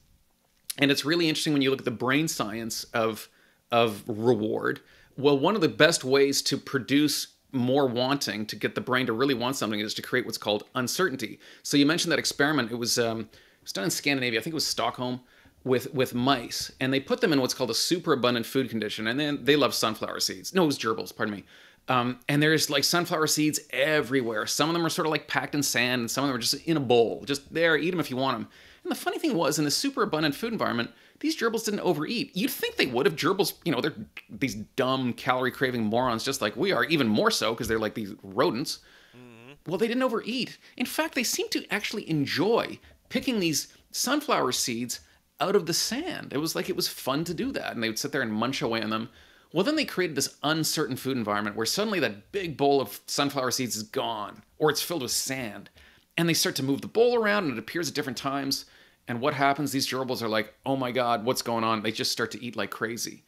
Speaker 2: And it's really interesting when you look at the brain science of of reward. Well, one of the best ways to produce more wanting to get the brain to really want something is to create what's called uncertainty. So you mentioned that experiment. It was um, it was done in Scandinavia. I think it was Stockholm, with with mice, and they put them in what's called a superabundant food condition, and then they love sunflower seeds. No, it was gerbils. Pardon me. Um, and there's like sunflower seeds everywhere. Some of them are sort of like packed in sand, and some of them are just in a bowl, just there. Eat them if you want them. And the funny thing was, in the super abundant food environment, these gerbils didn't overeat. You'd think they would have. Gerbils, you know, they're these dumb calorie craving morons, just like we are, even more so because they're like these rodents. Mm-hmm. Well, they didn't overeat. In fact, they seemed to actually enjoy picking these sunflower seeds out of the sand. It was like it was fun to do that, and they would sit there and munch away on them. Well, then they created this uncertain food environment where suddenly that big bowl of sunflower seeds is gone, or it's filled with sand. And they start to move the bowl around, and it appears at different times. And what happens? These gerbils are like, oh my God, what's going on? They just start to eat like crazy.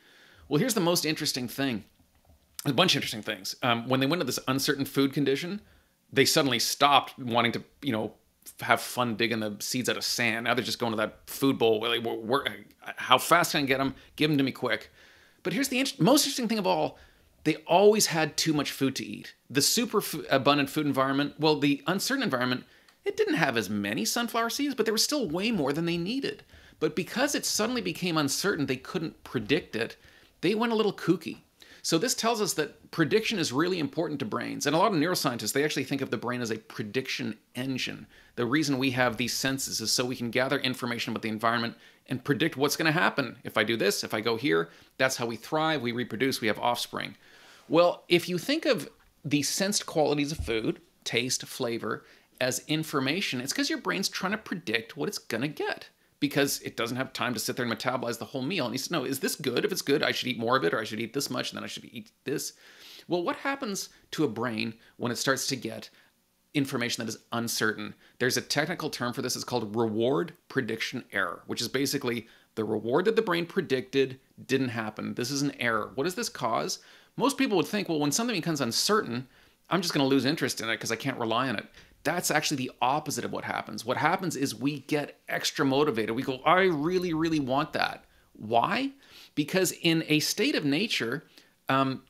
Speaker 2: Well, here's the most interesting thing a bunch of interesting things. Um, when they went to this uncertain food condition, they suddenly stopped wanting to, you know, have fun digging the seeds out of sand. Now they're just going to that food bowl. Where, where, how fast can I get them? Give them to me quick. But here's the most interesting thing of all they always had too much food to eat. The super abundant food environment, well, the uncertain environment, it didn't have as many sunflower seeds, but there was still way more than they needed. But because it suddenly became uncertain, they couldn't predict it, they went a little kooky. So this tells us that prediction is really important to brains. And a lot of neuroscientists, they actually think of the brain as a prediction engine. The reason we have these senses is so we can gather information about the environment and predict what's going to happen. If I do this, if I go here, that's how we thrive, we reproduce, we have offspring. Well, if you think of the sensed qualities of food, taste, flavor, as information, it's because your brain's trying to predict what it's going to get because it doesn't have time to sit there and metabolize the whole meal. And he said, no, is this good? If it's good, I should eat more of it, or I should eat this much, and then I should eat this. Well, what happens to a brain when it starts to get information that is uncertain? There's a technical term for this. It's called reward prediction error, which is basically the reward that the brain predicted didn't happen. This is an error. What does this cause? Most people would think, well, when something becomes uncertain, I'm just going to lose interest in it because I can't rely on it. That's actually the opposite of what happens. What happens is we get extra motivated. We go, I really, really want that. Why? Because in a state of nature, um,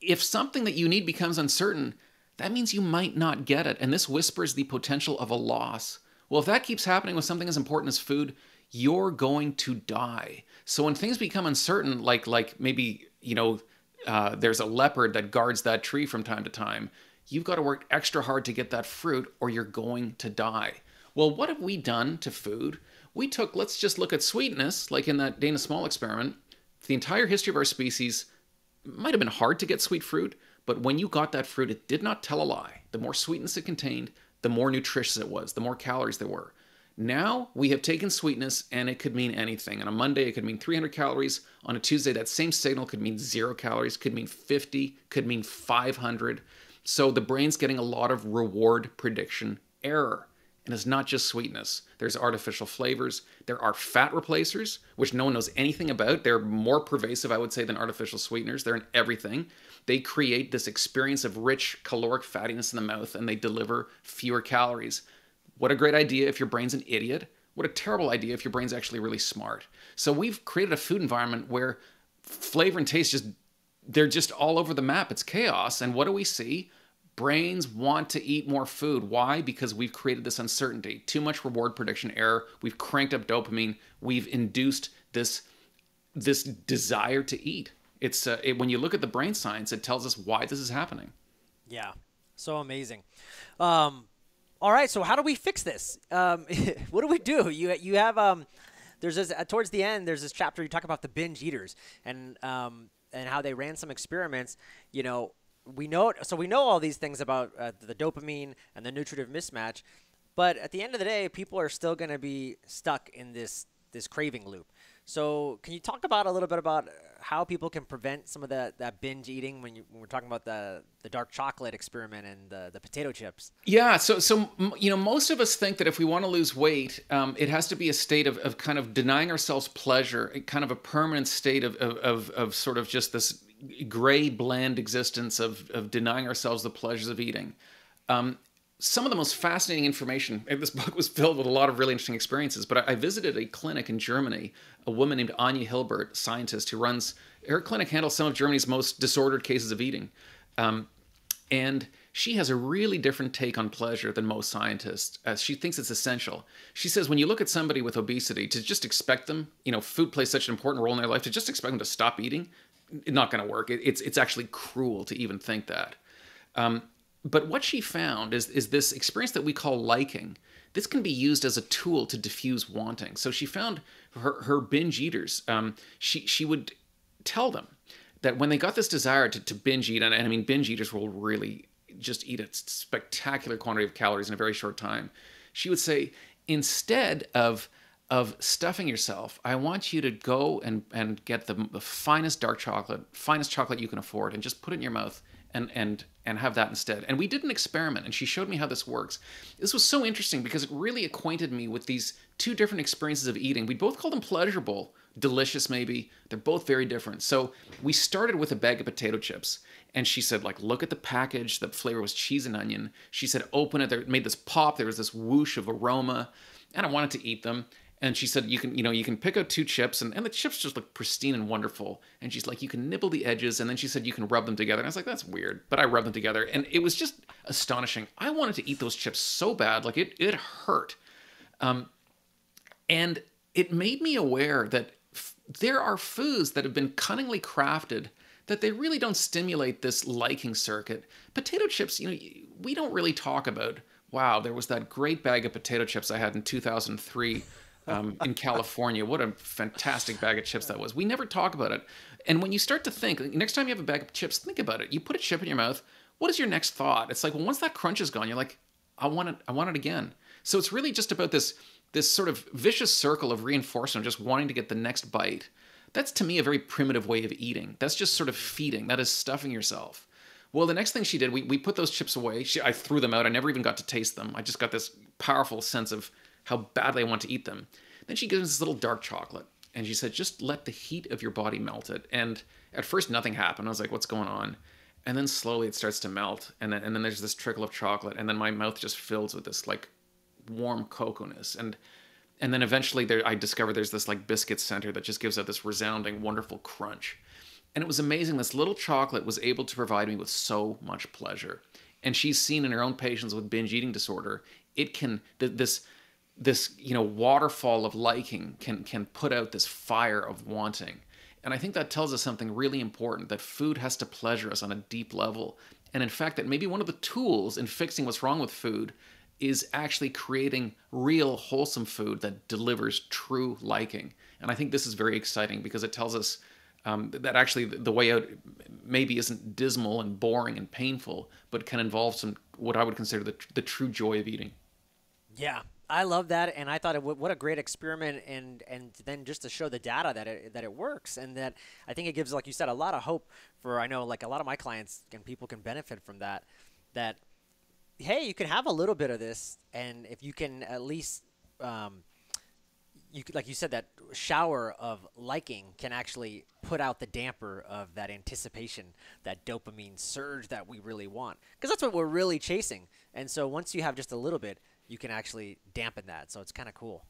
Speaker 2: if something that you need becomes uncertain, that means you might not get it. And this whispers the potential of a loss. Well, if that keeps happening with something as important as food, you're going to die. So when things become uncertain, like like maybe you know uh, there's a leopard that guards that tree from time to time, you've got to work extra hard to get that fruit or you're going to die. Well, what have we done to food? We took, let's just look at sweetness, like in that Dana Small experiment. The entire history of our species, might have been hard to get sweet fruit, but when you got that fruit, it did not tell a lie. The more sweetness it contained, the more nutritious it was, the more calories there were. Now we have taken sweetness and it could mean anything. On a Monday, it could mean 300 calories. On a Tuesday, that same signal could mean zero calories, could mean 50, could mean 500. So the brain's getting a lot of reward prediction error. And it's not just sweetness. There's artificial flavors. There are fat replacers, which no one knows anything about. They're more pervasive, I would say, than artificial sweeteners. They're in everything. They create this experience of rich caloric fattiness in the mouth and they deliver fewer calories. What a great idea if your brain's an idiot. What a terrible idea if your brain's actually really smart. So we've created a food environment where flavor and taste just they're just all over the map. It's chaos. And what do we see? Brains want to eat more food. Why? Because we've created this uncertainty, too much reward prediction error. We've cranked up dopamine. We've induced this this desire to eat. It's uh, it, when you look at the brain science, it tells us why this is happening.
Speaker 1: Yeah, so amazing. Um, all right, so how do we fix this? Um, *laughs* what do we do? You you have um, there's this uh, towards the end. There's this chapter you talk about the binge eaters and um, and how they ran some experiments. You know, we know it, so we know all these things about uh, the dopamine and the nutritive mismatch, but at the end of the day, people are still going to be stuck in this this craving loop. So, can you talk about a little bit about how people can prevent some of that, that binge eating when, you, when we're talking about the, the dark chocolate experiment and the, the potato chips?
Speaker 2: Yeah, so so you know most of us think that if we want to lose weight, um, it has to be a state of, of kind of denying ourselves pleasure, kind of a permanent state of, of, of, of sort of just this gray, bland existence of, of denying ourselves the pleasures of eating. Um, some of the most fascinating information. *laughs* This book was filled with a lot of really interesting experiences. But I, visited a clinic in Germany. A woman named Anja Hilbert, scientist who runs her clinic, handles some of Germany's most disordered cases of eating, um, and she has a really different take on pleasure than most scientists. As she thinks it's essential. She says when you look at somebody with obesity, to just expect them, you know, food plays such an important role in their life, to just expect them to stop eating, not going to work. It, it's it's actually cruel to even think that. Um, but what she found is is this experience that we call liking. This can be used as a tool to diffuse wanting. So she found her her binge eaters. Um, she she would tell them that when they got this desire to, to binge eat, and, and I mean binge eaters will really just eat a spectacular quantity of calories in a very short time. She would say, instead of of stuffing yourself, I want you to go and, and get the, the finest dark chocolate, finest chocolate you can afford, and just put it in your mouth and and and have that instead. And we did an experiment, and she showed me how this works. This was so interesting because it really acquainted me with these two different experiences of eating. We both call them pleasurable, delicious maybe. They're both very different. So we started with a bag of potato chips, and she said like look at the package the flavor was cheese and onion she said open it there made this pop there was this whoosh of aroma and i wanted to eat them and she said you can you know you can pick out two chips and, and the chips just look pristine and wonderful. And she's like you can nibble the edges and then she said you can rub them together. And i was like that's weird but i rubbed them together. And it was just astonishing. I wanted to eat those chips so bad like it it hurt. Um, and it made me aware that there are foods that have been cunningly crafted that they really don't stimulate this liking circuit. Potato chips, you know, we don't really talk about, wow, there was that great bag of potato chips I had in 2003 um, in California. What a fantastic bag of chips that was. We never talk about it. And when you start to think, next time you have a bag of chips, think about it. You put a chip in your mouth, what is your next thought? It's like, well, once that crunch is gone, you're like, I want it, I want it again. So it's really just about this this sort of vicious circle of reinforcement, just wanting to get the next bite. That's to me a very primitive way of eating. That's just sort of feeding. That is stuffing yourself. Well, the next thing she did, we, we put those chips away. She, I threw them out. I never even got to taste them. I just got this powerful sense of how badly I want to eat them. Then she gives us this little dark chocolate. And she said, just let the heat of your body melt it. And at first, nothing happened. I was like, what's going on? And then slowly it starts to melt. And then, and then there's this trickle of chocolate. And then my mouth just fills with this like warm cocoaness. And and then eventually there I discovered there's this like biscuit center that just gives out this resounding wonderful crunch. And it was amazing this little chocolate was able to provide me with so much pleasure. And she's seen in her own patients with binge eating disorder, it can this this you know waterfall of liking can can put out this fire of wanting. And I think that tells us something really important that food has to pleasure us on a deep level. And in fact, that maybe one of the tools in fixing what's wrong with food is actually creating real wholesome food that delivers true liking. And I think this is very exciting because it tells us um, that actually the way out maybe isn't dismal and boring and painful, but can involve some what I would consider the, the true joy of eating.
Speaker 1: Yeah, I love that, and I thought it what a great experiment, and and then just to show the data that it that it works, and that I think it gives, like you said, a lot of hope for I know like a lot of my clients and people can benefit from that. That hey, you can have a little bit of this, and if you can at least, um, you like you said, that shower of liking can actually put out the damper of that anticipation, that dopamine surge that we really want, because that's what we're really chasing. And so once you have just a little bit, you can actually dampen that. So it's kind of cool.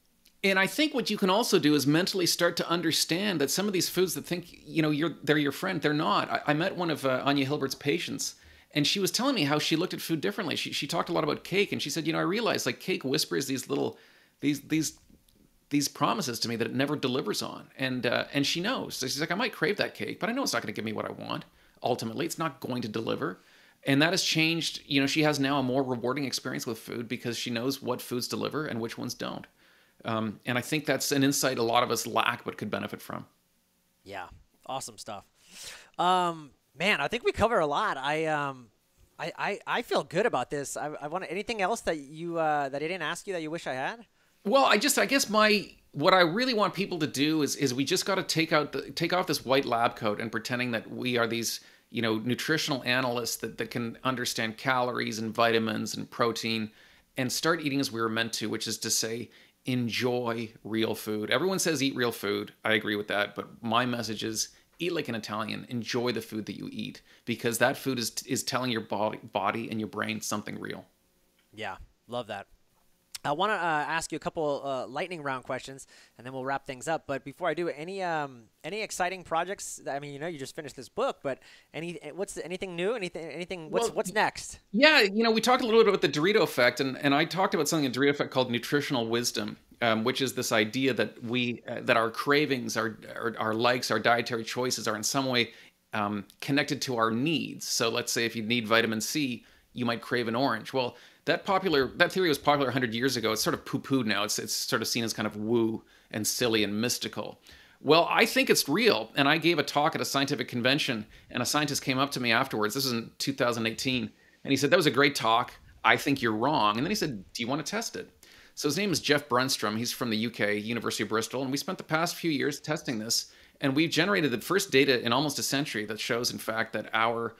Speaker 2: And I think what you can also do is mentally start to understand that some of these foods that think you know you're they're your friend, they're not. I, I met one of uh, Anja Hilbert's patients and she was telling me how she looked at food differently. She she talked a lot about cake, and she said, you know, I realized like cake whispers these little these these these promises to me that it never delivers on, and uh, and she knows. So she's like, I might crave that cake, but I know it's not going to give me what I want. Ultimately, it's not going to deliver, and that has changed. You know, she has now a more rewarding experience with food because she knows what foods deliver and which ones don't. Um, and I think that's an insight a lot of us lack, but could benefit from.
Speaker 1: Yeah, awesome stuff. Um, man, I think we cover a lot. I um, I, I, I feel good about this. I, I want anything else that you uh, that I didn't ask you that you wish I had.
Speaker 2: Well, I just I guess my what I really want people to do is is we just got to take out the, take off this white lab coat and pretending that we are these you know nutritional analysts that, that can understand calories and vitamins and protein and start eating as we were meant to, which is to say enjoy real food. Everyone says eat real food. I agree with that, but my message is eat like an Italian. Enjoy the food that you eat because that food is is telling your body body and your brain something real.
Speaker 1: Yeah, love that. I want to uh, ask you a couple uh, lightning round questions, and then we'll wrap things up. But before I do, any um, any exciting projects? I mean, you know, you just finished this book, but any what's the, anything new? Anything anything? What's well, what's next?
Speaker 2: Yeah, you know, we talked a little bit about the Dorito effect, and and I talked about something in Dorito effect called nutritional wisdom, um, which is this idea that we uh, that our cravings, our, our, our likes, our dietary choices are in some way um, connected to our needs. So let's say if you need vitamin C, you might crave an orange. Well that popular that theory was popular 100 years ago. It's sort of poo-pooed now. It's it's sort of seen as kind of woo and silly and mystical. Well, I think it's real. And I gave a talk at a scientific convention, and a scientist came up to me afterwards. This is in 2018, and he said that was a great talk. I think you're wrong. And then he said, "Do you want to test it?" So his name is Jeff Brunstrom. He's from the UK, University of Bristol, and we spent the past few years testing this. And we've generated the first data in almost a century that shows, in fact, that our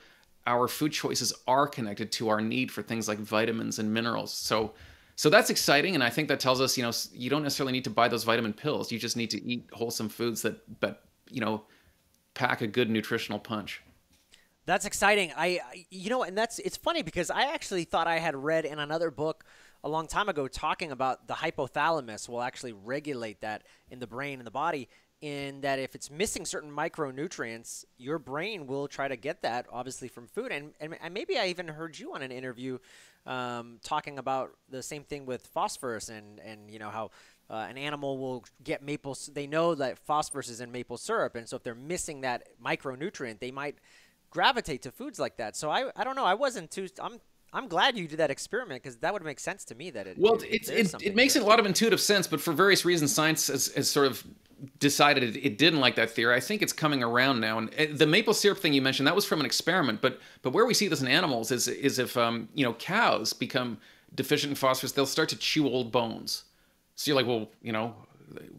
Speaker 2: our food choices are connected to our need for things like vitamins and minerals. So so that's exciting and I think that tells us, you know, you don't necessarily need to buy those vitamin pills. You just need to eat wholesome foods that but, you know, pack a good nutritional punch.
Speaker 1: That's exciting. I you know, and that's it's funny because I actually thought I had read in another book a long time ago talking about the hypothalamus will actually regulate that in the brain and the body in that if it's missing certain micronutrients, your brain will try to get that obviously from food. And, and, maybe I even heard you on an interview um, talking about the same thing with phosphorus and, and you know how uh, an animal will get maple. They know that phosphorus is in maple syrup, and so if they're missing that micronutrient, they might gravitate to foods like that. So I, I don't know. I wasn't too. I'm I'm glad you did that experiment because that would make sense to me that it.
Speaker 2: Well, it, it, it, it makes a lot of intuitive sense, but for various reasons, science has, has sort of decided it, it, didn't like that theory. I think it's coming around now. And the maple syrup thing you mentioned that was from an experiment, but but where we see this in animals is is if um, you know cows become deficient in phosphorus, they'll start to chew old bones. So you're like, well, you know,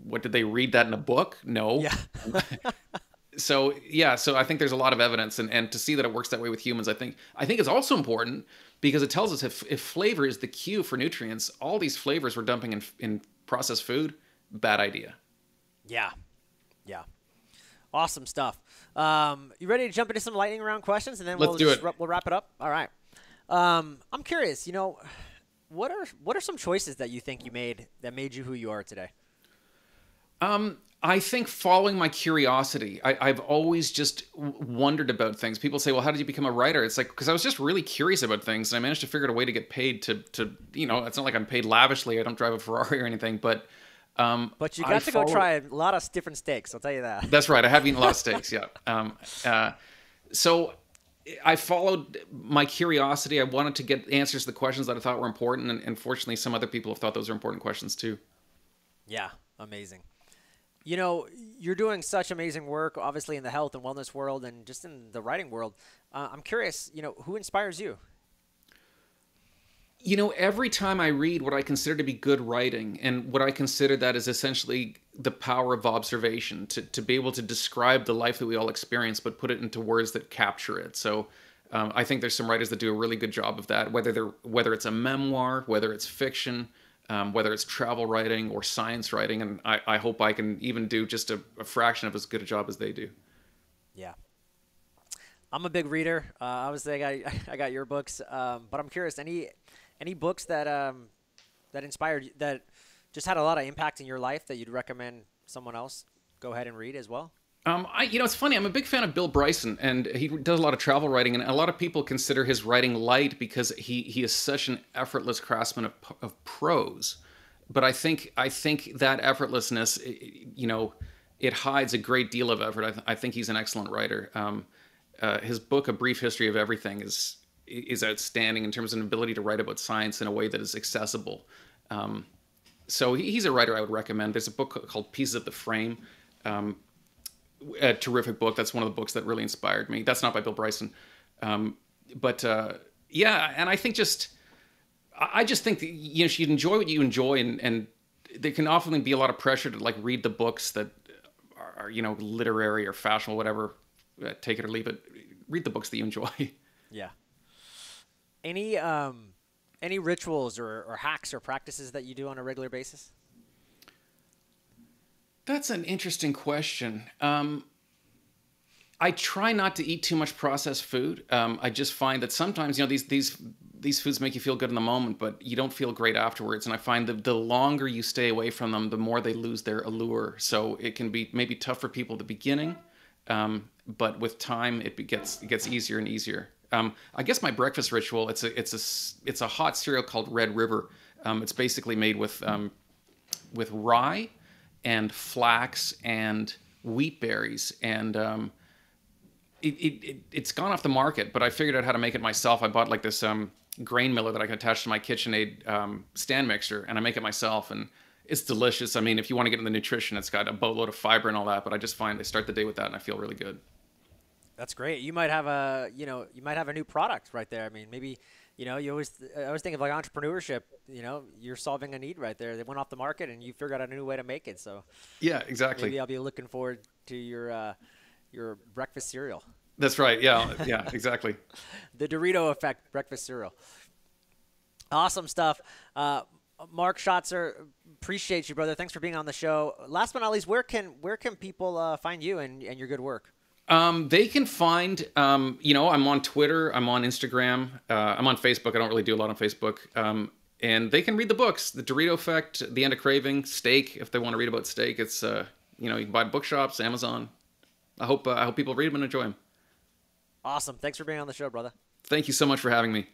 Speaker 2: what did they read that in a book? No.
Speaker 1: Yeah. *laughs*
Speaker 2: so yeah, so I think there's a lot of evidence, and and to see that it works that way with humans, I think I think it's also important because it tells us if if flavor is the cue for nutrients, all these flavors we're dumping in in processed food, bad idea.
Speaker 1: Yeah. Yeah. Awesome stuff. Um, you ready to jump into some lightning round questions, and then
Speaker 2: Let's
Speaker 1: we'll
Speaker 2: do it.
Speaker 1: we'll wrap it up. All right. Um, I'm curious. You know, what are what are some choices that you think you made that made you who you are today?
Speaker 2: Um, I think following my curiosity. I, have always just wondered about things. People say, "Well, how did you become a writer?" It's like because I was just really curious about things, and I managed to figure out a way to get paid to to you know. It's not like I'm paid lavishly. I don't drive a Ferrari or anything, but um,
Speaker 1: but you got I to follow... go try a lot of different steaks. I'll tell you that.
Speaker 2: That's right. I have eaten a lot of *laughs* steaks. Yeah. Um, uh, so I followed my curiosity. I wanted to get answers to the questions that I thought were important, and fortunately, some other people have thought those are important questions too.
Speaker 1: Yeah, amazing. You know, you're doing such amazing work, obviously in the health and wellness world, and just in the writing world. Uh, I'm curious. You know, who inspires you?
Speaker 2: you know, every time I read what I consider to be good writing, and what I consider that is essentially the power of observation to, to be able to describe the life that we all experience, but put it into words that capture it. So um, I think there's some writers that do a really good job of that, whether they're whether it's a memoir, whether it's fiction, um, whether it's travel writing or science writing, and I, I hope I can even do just a, a, fraction of as good a job as they do.
Speaker 1: Yeah. I'm a big reader. Uh, obviously, I got *laughs* I got your books, um, but I'm curious. Any any books that um, that inspired that just had a lot of impact in your life that you'd recommend someone else go ahead and read as well?
Speaker 2: Um, I, you know, it's funny. I'm a big fan of Bill Bryson, and he does a lot of travel writing, and a lot of people consider his writing light because he he is such an effortless craftsman of, of prose. But I think I think that effortlessness, you know, it hides a great deal of effort. I, th- I think he's an excellent writer. Um, uh, his book, A Brief History of Everything, is is outstanding in terms of an ability to write about science in a way that is accessible. Um, so he's a writer I would recommend. There's a book called Pieces of the Frame, um, a terrific book. That's one of the books that really inspired me. That's not by Bill Bryson, um, but uh, yeah, and I think just I just think that, you know you enjoy what you enjoy, and and there can often be a lot of pressure to like read the books that are, are you know literary or fashionable, whatever. Uh, take it or leave it. Read the books that you enjoy. *laughs*
Speaker 1: Yeah. Any um, any rituals or, or hacks or practices that you do on a regular basis?
Speaker 2: That's an interesting question. Um, I try not to eat too much processed food. Um, I just find that sometimes, you know, these these these foods make you feel good in the moment, but you don't feel great afterwards. And I find that the longer you stay away from them, the more they lose their allure. So it can be maybe tough for people at the beginning, um, but with time, it gets it gets easier and easier. Um, I guess my breakfast ritual it's a it's a it's a hot cereal called Red River. Um, it's basically made with um, with rye and flax and wheat berries and um, it, it, it, has gone off the market, but I figured out how to make it myself. I bought like this um, grain miller that I can attach to my KitchenAid um, stand mixer, and I make it myself, and it's delicious. I mean, if you want to get into the nutrition, it's got a boatload of fiber and all that, but I just find I start the day with that, and I feel really good.
Speaker 1: That's great. You might have a, you know, you might have a new product right there. I mean, maybe, you know, you always, I always think of like entrepreneurship. You know, you're solving a need right there. They went off the market, and you figured out a new way to make it. So,
Speaker 2: yeah, exactly.
Speaker 1: Maybe I'll be looking forward to your. Uh, your breakfast cereal.
Speaker 2: That's right. Yeah, *laughs* yeah, exactly.
Speaker 1: the Dorito effect breakfast cereal. Awesome stuff. Uh, Mark Schatzker, appreciate you, brother. Thanks for being on the show. Last but not least, where can where can people uh, find you and, and your good work?
Speaker 2: Um, they can find, um, you know, I'm on Twitter, I'm on Instagram, uh, I'm on Facebook. I don't really do a lot on Facebook. Um, and they can read the books, The Dorito Effect, The End of Craving, Steak, if they want to read about steak. It's, uh, you know, you can buy bookshops, Amazon, I hope uh, I hope people read them and enjoy them.
Speaker 1: Awesome. Thanks for being on the show, brother.
Speaker 2: Thank you so much for having me.